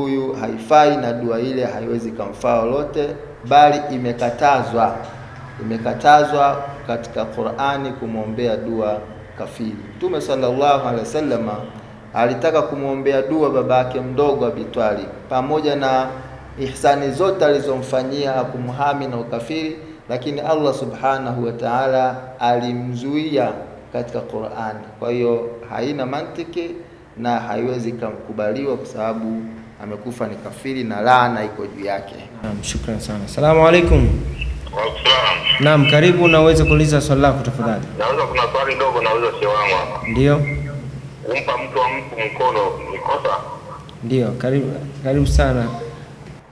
huyu haifai na dua ile haiwezi kumfaa lolote bali imekatazwa. Imekatazwa katika Qur'ani kumwombea dua kafiri. Mtume sallallahu alaihi wasallam alitaka kumwombea dua baba yake mdogo Abi pamoja na ihsani zote alizomfanyia kumhami na ukafiri lakini Allah subhanahu wa ta'ala alimzuia katika Qur'ani. Kwa hiyo haina mantiki na haiwezi kumkubaliwa kwa sababu amekufa ni kafiri na laana iko juu yake. Naam, shukran sana. Asalamu alaykum. Wa salaam. Naam, karibu na uweze kuuliza swali lako tafadhali. Naweza kuna swali ndogo nauliza shehe wangu hapa. Ndio. Kumpa mtu wa mtu mkono ni kosa? Ndio, karibu karibu sana.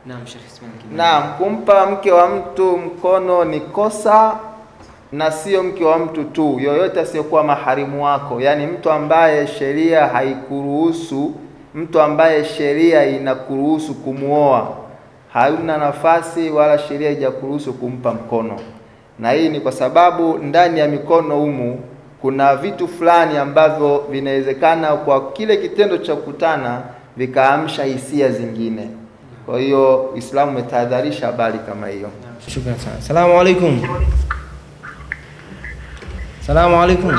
Naam, Sheikh Ismail Kimani. Naam, kumpa mke wa mtu mkono ni kosa na sio mke wa mtu tu, yoyote asiyokuwa maharimu wako, yaani mtu ambaye sheria haikuruhusu, mtu ambaye sheria inakuruhusu kumuoa, hauna nafasi wala sheria haijakuruhusu kumpa mkono. na hii ni kwa sababu ndani ya mikono humu kuna vitu fulani ambavyo vinawezekana kwa kile kitendo cha kukutana vikaamsha hisia zingine. Kwa hiyo Uislamu umetahadharisha habari kama hiyo. Shukran sana. Salamu alaikum. Salamu alaikum.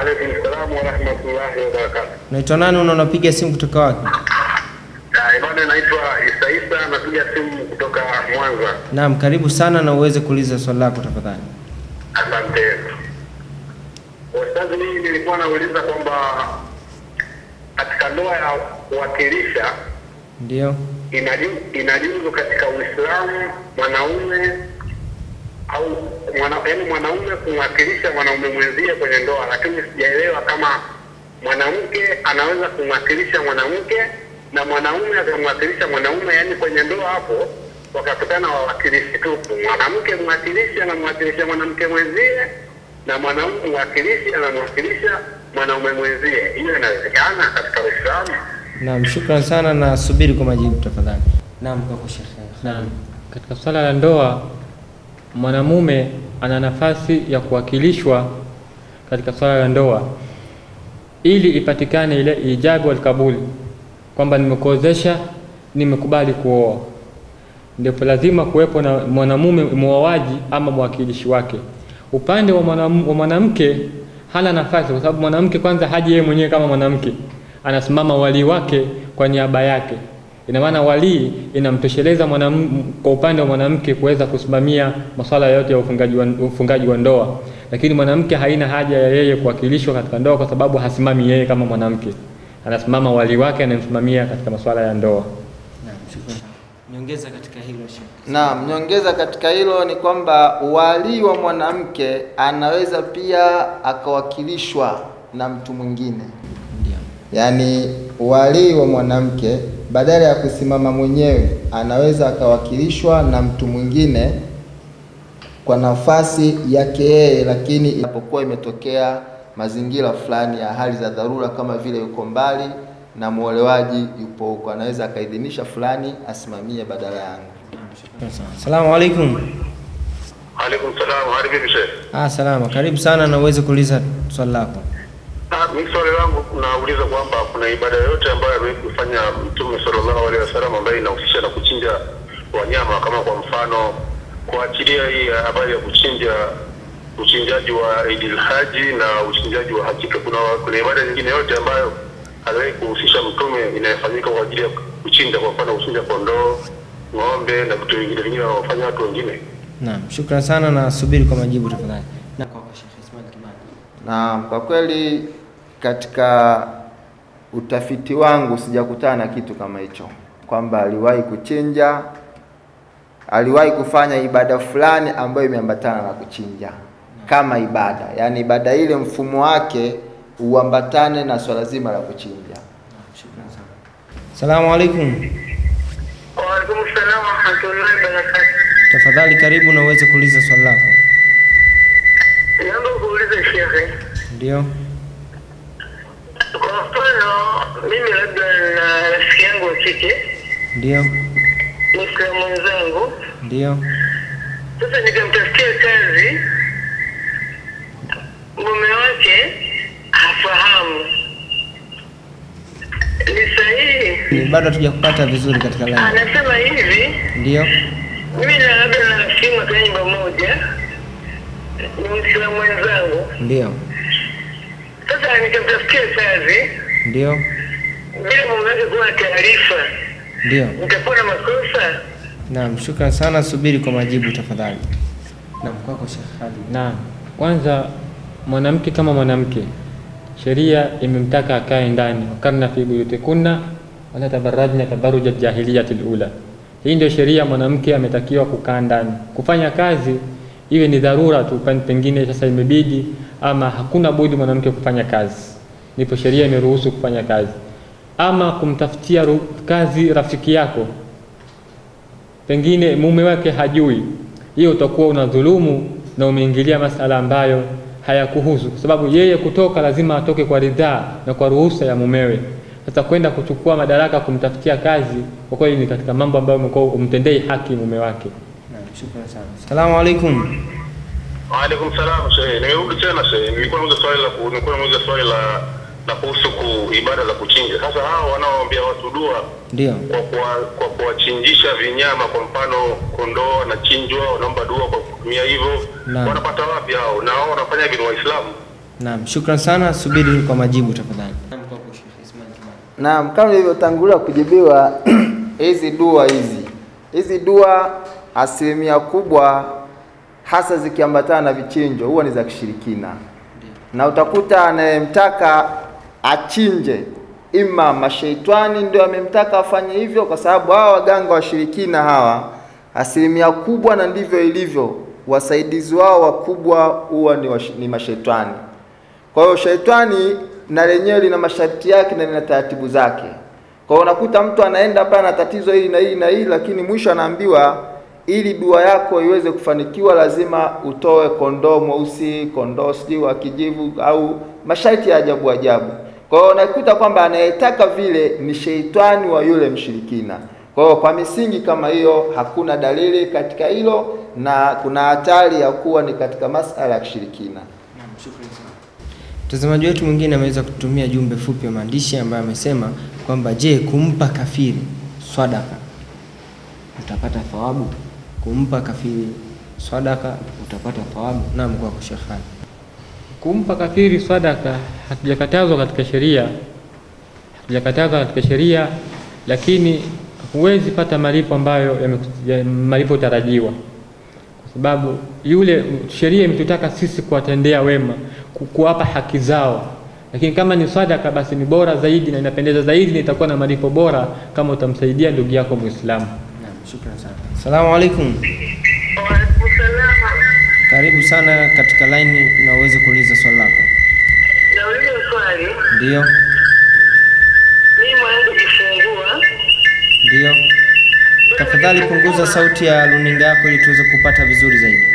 Halo, salaam wa rahmatullahi wa barakatuh. Naitwa nani? na Unapiga simu kutoka wapi? Ah, Bwana naitwa Isa Isa napiga simu kutoka Mwanza. Naam, karibu sana na uweze kuuliza swali lako tafadhali. Asante. Ustazi, mimi nilikuwa nauliza kwamba katika ndoa ya kuwakilisha Ndio. inaju- inajuzu katika Uislamu mwanaume au mwana, yaani mwanaume kumwakilisha mwanaume mwenzie kwenye ndoa, lakini sijaelewa kama mwanamke anaweza kumwakilisha mwanamke na mwanaume akamwakilisha mwanaume, yaani kwenye ndoa hapo wakakutana wawakilishi tupu, mwanamke mwakilishi anamwakilisha mwanamke mwenzie na mwanaume mwakilishi anamwakilisha mwanaume mwenzie. Hiyo inawezekana katika Uislamu? Naam, shukran sana na subiri kwa majibu tafadhali. Naam, kwako Sheikh. Naam. Katika swala la ndoa, mwanamume ana nafasi ya kuwakilishwa katika swala la ndoa ili ipatikane ile ijabu wal kabuli, kwamba nimekuozesha, nimekubali kuoa. Ndipo lazima kuwepo na mwanamume muoaji ama mwakilishi wake. Upande wa wa mwanamke hana nafasi, kwa sababu mwanamke kwanza haji yeye mwenyewe kama mwanamke, anasimama walii wake kwa niaba yake. Ina maana walii inamtosheleza mwanam, kwa upande wa mwanamke kuweza kusimamia masuala yote ya ufungaji wa, ufungaji wa ndoa, lakini mwanamke haina haja ya yeye kuwakilishwa katika ndoa kwa sababu hasimami yeye kama mwanamke, anasimama wali wake anayemsimamia katika masuala ya ndoa. Naam, shukran. Nyongeza katika hilo Naam, nyongeza katika hilo ni kwamba walii wa mwanamke anaweza pia akawakilishwa na mtu mwingine. Yaani walii wa mwanamke badala ya kusimama mwenyewe anaweza akawakilishwa na mtu mwingine kwa nafasi yake yeye, lakini inapokuwa imetokea mazingira fulani ya hali za dharura, kama vile yuko mbali na muolewaji yupo huko, anaweza akaidhinisha fulani asimamie badala yangu. Asalamu alaikum. Alaikum salam? Ah, salama. Karibu sana na uweze kuuliza swali lako. Ah, mimi swali langu nauliza kwamba kuna ibada yoyote ambayo amewahi kufanya Mtume sallallahu alaihi wasallam ambayo inahusisha na kuchinja wanyama, kama kwa mfano kuachilia hii habari ya kuchinja uchinjaji wa Idil Haji na uchinjaji wa hakika. Kuna kuna ibada nyingine yote ambayo aliwahi kuhusisha Mtume inayofanyika kwa ajili ya kuchinja, kwa mfano kuchinja kondoo, ng'ombe na vitu vingine vingine wanaofanya watu wengine. Naam, shukrani sana na subiri kwa majibu tafadhali. Na kwa Sheikh Ismail Kimani. Naam, kwa kweli katika utafiti wangu sijakutana na kitu kama hicho, kwamba aliwahi kuchinja, aliwahi kufanya ibada fulani ambayo imeambatana na kuchinja kama ibada, yaani ibada ile mfumo wake uambatane na swala zima la kuchinja. Salamu alaikum. Waalaikum salam warahmatullahi wabarakatuh. Tafadhali karibu na uweze kuuliza swali lako. Naomba kuuliza shehe, Ndio. Kwa mfano mimi labda na rafiki yangu wa kike Ndio. Muislamu mwenzangu, Ndio. sasa nikamtafutia kazi, mume wake hafahamu, ni sahihi? Bado hatujakupata vizuri katika laini. Anasema hivi, Ndio. mimi na labda na rafiki yangu nyumba moja, ni Muislamu mwenzangu, Ndio. Sasa nikamtafutia kazi Ndio. bila mume wake kuwa na taarifa, Ndio. nitakuwa na makosa? Naam, shukran sana, subiri kwa majibu tafadhali. Naam, kwako Sheikh Khalid. Naam, kwanza mwanamke kama mwanamke, sheria imemtaka akae ndani, wakarna fi buyutikunna wala tabarrajna tabarruja jahiliyati lula. Hii ndio sheria, mwanamke ametakiwa kukaa ndani. Kufanya kazi iwe ni dharura tu, pengine sasa imebidi ama hakuna budi mwanamke kufanya kazi, ndipo sheria imeruhusu kufanya kazi. Ama kumtafutia kazi rafiki yako pengine mume wake hajui, hiyo utakuwa una dhulumu na umeingilia masala ambayo hayakuhusu, kwa sababu yeye kutoka lazima atoke kwa ridhaa na kwa ruhusa ya mumewe. Sasa kwenda kuchukua madaraka kumtafutia kazi, kwa kweli ni katika mambo ambayo umekuwa umtendei haki mume wake. Salamu alaikum. Waalaikum salam shehe. Nimerudi tena shehe. Nilikuwa nauliza swali la ku- nilikuwa nauliza swali la la kuhusu ku ibada za kuchinja. Sasa hao wanaoambia watu dua Ndio. kwa kuwa, kwa kuwachinjisha vinyama, kwa mfano kondoo wanachinjwa, wanaomba dua kwa kutumia hivyo, wanapata wapi hao? Na wao wanafanya hivi ni Waislamu? Naam, shukran sana. Subiri kwa majibu tafadhali. Naam, kama nilivyotangulia kujibiwa hizi dua hizi hizi dua asilimia kubwa hasa zikiambatana na vichinjo huwa ni za kishirikina, na utakuta anayemtaka achinje ima masheitani ndio amemtaka afanye hivyo, kwa sababu hawa waganga washirikina hawa asilimia kubwa, na ndivyo ilivyo, wasaidizi wao wakubwa huwa ni, wash- ni masheitani. Kwa hiyo shetani na lenyewe lina masharti yake na lina taratibu zake. Kwa hiyo unakuta mtu anaenda pale na tatizo hili na hili na hili, lakini mwisho anaambiwa ili dua yako iweze kufanikiwa lazima utoe kondoo mweusi, kondoo sijui wa kijivu au masharti ya ajabu ajabu. Kwa hiyo unakuta kwamba anayetaka vile ni sheitani wa yule mshirikina. Kwa hiyo kwa misingi kama hiyo hakuna dalili katika hilo na kuna hatari ya kuwa ni katika masala ya kishirikina. Mtazamaji wetu mwingine ameweza kutumia jumbe fupi ya maandishi ambayo amesema kwamba je, kumpa kafiri swadaka utapata thawabu? Kumpa kafiri sadaka utapata thawabu? Naam, kwako Sheikh Kumpa kafiri sadaka hatujakatazwa katika sheria, hatujakatazwa katika sheria, lakini huwezi pata malipo ambayo malipo tarajiwa, kwa sababu yule sheria imetutaka sisi kuwatendea wema, kuwapa haki zao, lakini kama ni sadaka, basi ni bora zaidi na inapendeza zaidi na itakuwa na malipo bora kama utamsaidia ndugu yako Muislamu. Naam, shukrani sana. Asalamu alaikum. Karibu sana katika line na uweze kuuliza swali lako. Nauliza swali, Ndio, mimi mwanangu kifungua. ndio. Tafadhali punguza sauti ya runinga yako ili tuweze kupata vizuri zaidi.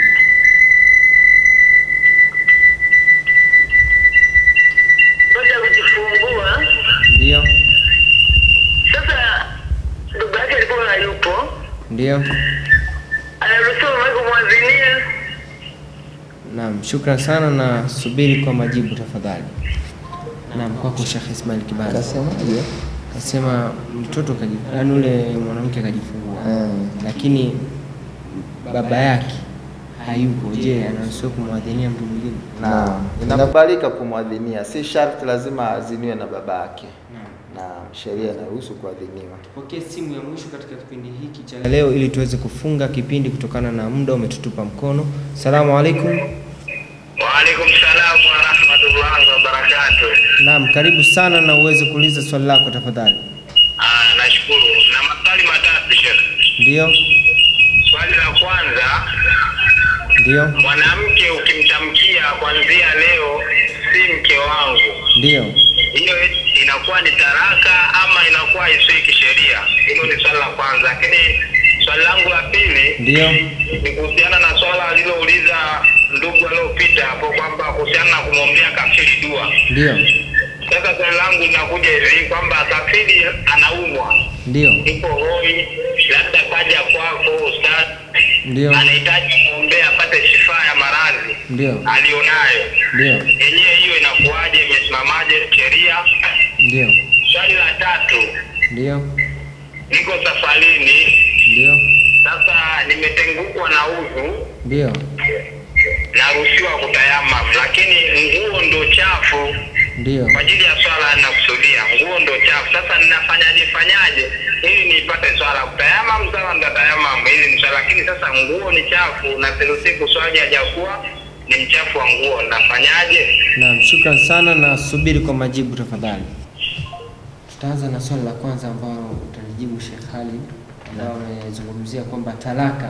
Ndio. anaruhusiwa kumwadhinia. Naam, shukran sana na subiri kwa majibu tafadhali. Naam, kwako Sheikh Ismail Kibali. Kasemaje? Kasema mtoto kaji, yaani ule mwanamke akajifungua, lakini baba yake hayupo. Je, anaruhusiwa kumwadhinia mtu mwingine? na inakubalika kumwadhinia, si sharti lazima aadhiniwe na baba yake, na sheria inaruhusu kuadhiniwa. Okay simu ya mwisho katika kipindi hiki cha leo ili tuweze kufunga kipindi kutokana na muda umetutupa mkono. Salamu alaikum. Waalaikum salam wa rahmatullahi wa barakatuh. Naam, karibu sana na uweze kuuliza swali lako tafadhali. Ah, nashukuru. Na maswali matatu Sheikh. Ndio, Swali la kwanza, ndio, mwanamke ukimtamkia kuanzia leo si mke wangu, ndio. hiyo inakuwa ni taraka ama inakuwa isii kisheria? Hilo ni swali la kwanza. Lakini swali langu la pili Ndio, ni kuhusiana na swala alilouliza ndugu aliopita hapo kwamba kuhusiana na kumwombea kafiri dua. ndio, Sasa swali langu linakuja hivi kwamba kafiri anaumwa, ndio, iko hoi, labda kaja kwako ustadhi, ndio, anahitaji kumwombea apate shifaa ya maradhi. Ndio, alionayo, ndio, yenyewe hiyo inakuwaje? Imesimamaje? Sheria? Ndio, Swali la tatu, ndio, niko safarini ndio, sasa, nimetengukwa na uzu ndio, naruhusiwa kutayama, lakini nguo ndo chafu ndio. kwa ajili ya swala ninakusudia, nguo ndo chafu. Sasa ninafanyaje fanyaje ili nipate swala kutayama? Msala ndatayama ili msala, lakini sasa nguo ni chafu na siruhusi kuswali hajakuwa ni mchafu wa nguo, nafanyaje? Naam, shukran sana na subiri kwa majibu tafadhali. Tutaanza na swali la kwanza ambalo utalijibu Sheikh Khalid ambao amezungumzia kwamba talaka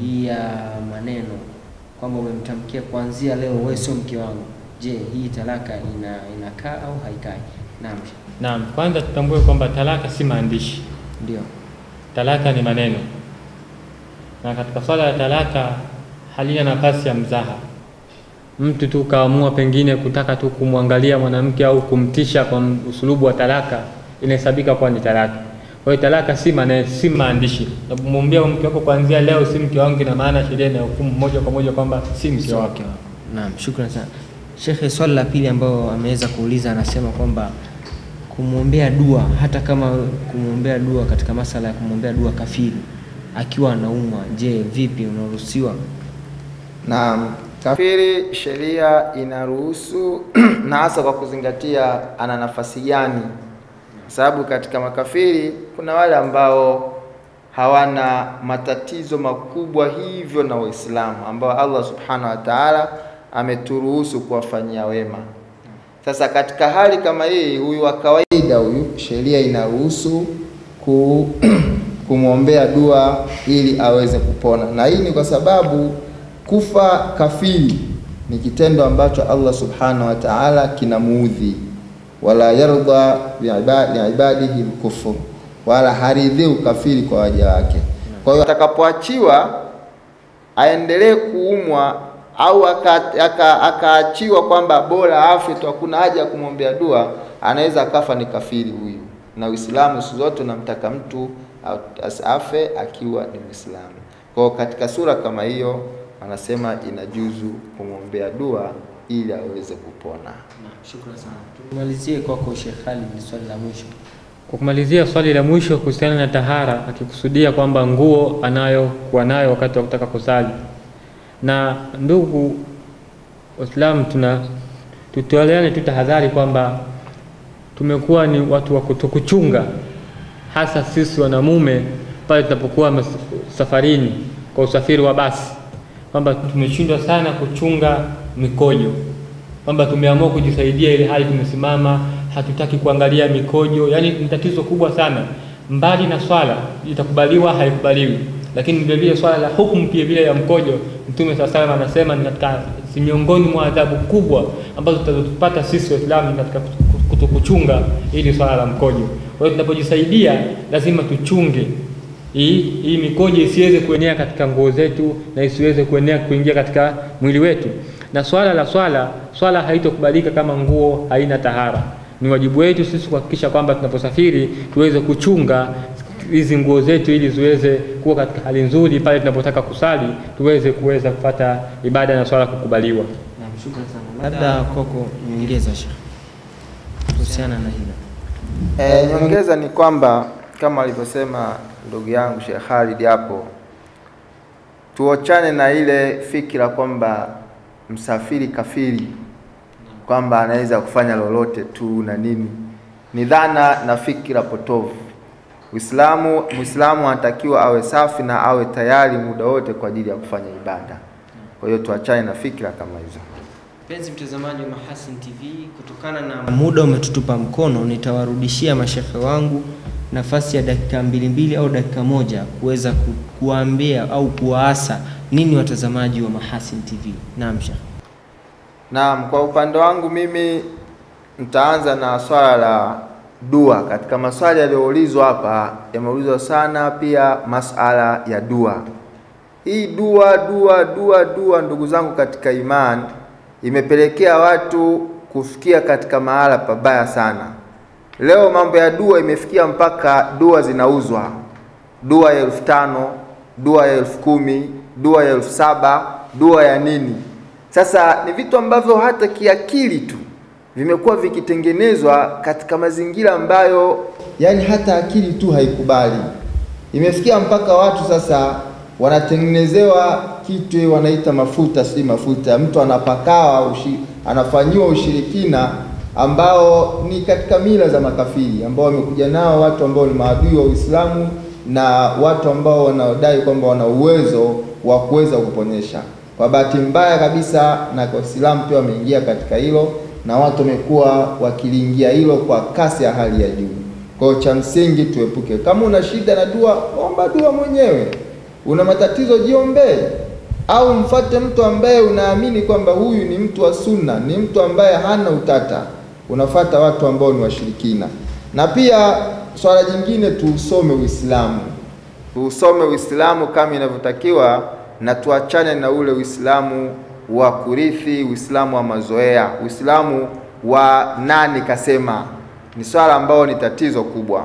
hii ya maneno kwamba umemtamkia kuanzia leo wewe sio mke wangu. Je, hii talaka ina inakaa au haikai? Naam, Naam, kwanza tutambue kwamba talaka si maandishi, ndio. talaka ni maneno, na katika swala la talaka halina nafasi ya mzaha. Mtu tu kaamua pengine kutaka tu kumwangalia mwanamke au kumtisha kwa usulubu wa talaka, inahesabika kuwa ni talaka. Kwa hiyo talaka si maana si maandishi. Na mke wako kuanzia leo si mke wangu, ina maana sheria inahukumu moja kwa moja kwamba si mke wake. Naam, shukrani sana Shekhe. Swali la pili ambayo ameweza kuuliza anasema kwamba kumwombea dua, hata kama kumwombea dua katika masala ya kumwombea dua kafiri akiwa anaumwa, je, vipi unaruhusiwa? na kafiri sheria inaruhusu na hasa kwa kuzingatia ana nafasi gani, sababu katika makafiri kuna wale ambao hawana matatizo makubwa hivyo na Waislamu ambao Allah subhanahu wa ta'ala ameturuhusu kuwafanyia wema. Sasa katika hali kama hii, huyu wa kawaida huyu, sheria inaruhusu ku kumwombea dua ili aweze kupona, na hii ni kwa sababu kufa kafiri ni kitendo ambacho Allah subhanahu wa ta'ala kinamuudhi, wala yarda liibadihi lkufur, wala haridhi ukafiri kwa waja wake. Kwa hiyo atakapoachiwa aendelee kuumwa au akaachiwa aka, aka kwamba bora afe tu, hakuna haja ya kumwombea dua, anaweza akafa ni kafiri huyu. Na Uislamu siku zote unamtaka mtu afe akiwa ni Muislamu. Kwa katika sura kama hiyo anasema inajuzu kumwombea dua ili aweze kupona. Tumalizie kwako Sheikh Khalid, swali la mwisho. Kwa kumalizia swali la mwisho kuhusiana na tahara, akikusudia kwamba nguo anayokuwa nayo wakati wa kutaka kusali. Na ndugu Waislamu, tuna tutoleane tu tahadhari kwamba tumekuwa ni watu wa kutokuchunga, hasa sisi wanamume pale tunapokuwa safarini kwa usafiri wa basi, kwamba tumeshindwa sana kuchunga mikojo, kwamba tumeamua kujisaidia ili hali tumesimama, hatutaki kuangalia mikojo. Yani ni tatizo kubwa sana. Mbali na swala itakubaliwa haikubaliwi, lakini vile vile swala la hukumu pia vile ya mkojo, Mtume saa anasema ni katika si miongoni mwa adhabu kubwa ambazo tutazopata sisi Waislamu katika kutokuchunga ili swala la mkojo. Kwa hiyo tunapojisaidia lazima tuchunge hii hii mikojo isiweze kuenea katika nguo zetu na isiweze kuenea kuingia katika mwili wetu. Na swala la swala, swala haitokubalika kama nguo haina tahara. Ni wajibu wetu sisi kuhakikisha kwamba tunaposafiri tuweze kuchunga hizi nguo zetu ili ziweze kuwa katika hali nzuri, pale tunapotaka kusali tuweze kuweza kupata ibada na swala kukubaliwa. Labda koko nyongeza kuhusiana na hilo. E, nyongeza ni kwamba kama alivyosema ndugu yangu Sheikh Khalid hapo, tuochane na ile fikira kwamba msafiri kafiri, kwamba anaweza kufanya lolote tu na nini. Ni dhana na fikira potovu. Uislamu, Muislamu anatakiwa awe safi na awe tayari muda wote kwa ajili ya kufanya ibada. Kwa hiyo tuachane na fikira kama hizo. Mpenzi mtazamaji wa Mahasin TV, kutokana na muda umetutupa mkono, nitawarudishia mashehe wangu nafasi ya dakika mbili mbili au dakika moja kuweza ku, kuwaambia au kuwaasa nini watazamaji wa Mahasin TV. Naam Sheikh. Naam, kwa upande wangu mimi nitaanza na swala la dua. Katika maswali yaliyoulizwa hapa, yameulizwa sana pia masala ya dua. Hii dua dua dua dua, ndugu zangu katika imani, imepelekea watu kufikia katika mahala pabaya sana. Leo mambo ya dua imefikia mpaka dua zinauzwa, dua ya elfu tano dua ya elfu kumi dua ya elfu saba dua ya nini. Sasa ni vitu ambavyo hata kiakili tu vimekuwa vikitengenezwa katika mazingira ambayo yani hata akili tu haikubali. Imefikia mpaka watu sasa wanatengenezewa kitu wanaita mafuta, si mafuta, mtu anapakawa ushi, anafanyiwa ushirikina ambao ni katika mila za makafiri ambao wamekuja nao watu ambao ni maadui wa Uislamu na watu ambao wanaodai kwamba wana uwezo wa kuweza kuponyesha. Kwa bahati mbaya kabisa, na kwa Uislamu pia wameingia katika hilo, na watu wamekuwa wakiliingia hilo kwa kasi ya hali ya juu. Kwa hiyo cha msingi tuepuke. Kama una shida na dua, omba dua mwenyewe. Una matatizo, jiombee au mfate mtu ambaye unaamini kwamba huyu ni mtu wa sunna, ni mtu ambaye hana utata. Unafata watu ambao ni washirikina. Na pia swala jingine, tuusome Uislamu, tuusome Uislamu kama inavyotakiwa, na tuachane na ule Uislamu wa kurithi, Uislamu wa mazoea, Uislamu wa nani kasema. Ni swala ambao ni tatizo kubwa.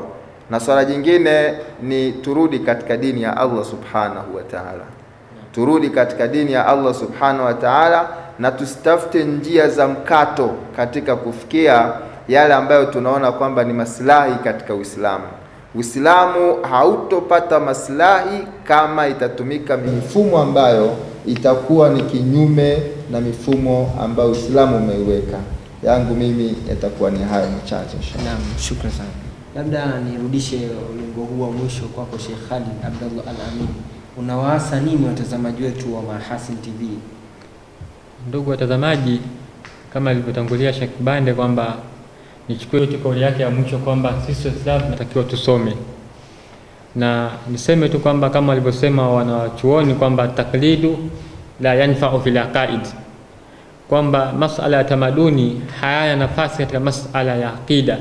na swala jingine ni turudi katika dini ya Allah subhanahu wa ta'ala, turudi katika dini ya Allah subhanahu wa ta'ala, na tusitafute njia za mkato katika kufikia yale ambayo tunaona kwamba ni maslahi katika Uislamu. Uislamu hautopata maslahi kama itatumika mifumo ambayo itakuwa ni kinyume na mifumo ambayo Uislamu umeiweka. Yangu mimi yatakuwa ni hayo machache. Naam, shukrani sana. Labda nirudishe ulingo huu wa mwisho kwako Sheikh Khalid Abdallah Al-Amin. Unawaasa nini watazamaji wetu wa Mahasin TV? Ndugu watazamaji, kama alivyotangulia Sheikh Bande kwamba nichukue tu kauli yake ya mwisho kwamba sisi Waislamu tunatakiwa tusome, na niseme tu kwamba kama walivyosema wanachuoni kwamba taklidu la yanfau fil aqaid, kwamba masala ya tamaduni hayana nafasi katika masala ya aqida.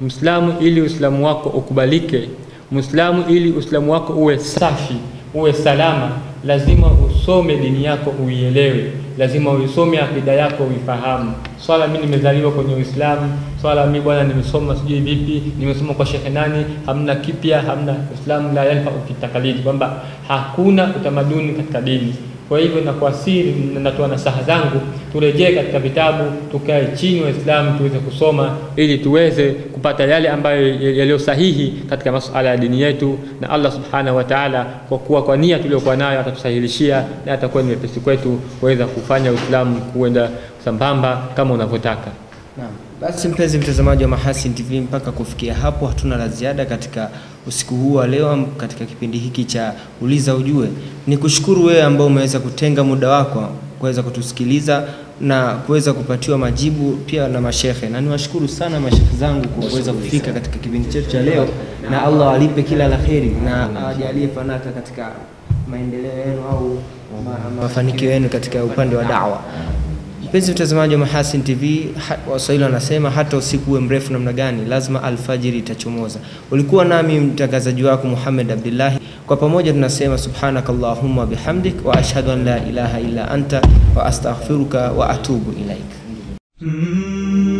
Mwislamu ili Uislamu wako ukubalike, Mwislamu ili Uislamu wako uwe safi, uwe salama, lazima usome dini yako uielewe, lazima uisome akida yako uifahamu. Swala mimi nimezaliwa kwenye Uislamu, swala mimi bwana nimesoma sijui vipi, nimesoma kwa shekhe nani, hamna kipya, hamna Uislamu la yanfa ukitakalidi, kwamba hakuna utamaduni katika dini. Kwa hivyo nakuasiri natoa nasaha zangu, turejee katika vitabu, tukae chini Waislamu tuweze kusoma ili tuweze kupata yale ambayo yaliyo sahihi katika masuala ya dini yetu, na Allah subhanahu wa ta'ala, kwa kuwa kwa nia tuliyokuwa nayo atatusahilishia na atakuwa ni mepesi kwetu kuweza kufanya Uislamu kuenda sambamba kama unavyotaka. Naam. Basi mpenzi mtazamaji wa Mahasin TV, mpaka kufikia hapo hatuna la ziada katika usiku huu wa leo katika kipindi hiki cha Uliza Ujue. Ni kushukuru wewe ambao umeweza kutenga muda wako kuweza kutusikiliza na kuweza kupatiwa majibu pia na mashehe, na niwashukuru sana mashehe zangu kwa kuweza kufika katika kipindi chetu cha leo, na Allah alipe kila la kheri na ajalie fanaka katika maendeleo yenu au mafanikio yenu katika upande wa dawa. Mpenzi mtazamaji wa Mahasin TV, Waswahili wanasema hata usiku uwe mrefu namna gani, lazima alfajiri itachomoza. Ulikuwa nami mtangazaji wako Muhammad Abdullahi. Kwa pamoja tunasema subhanaka Allahumma bihamdik wa ashhadu an la ilaha illa anta wa astaghfiruka wa atubu ilaik. Mm-hmm.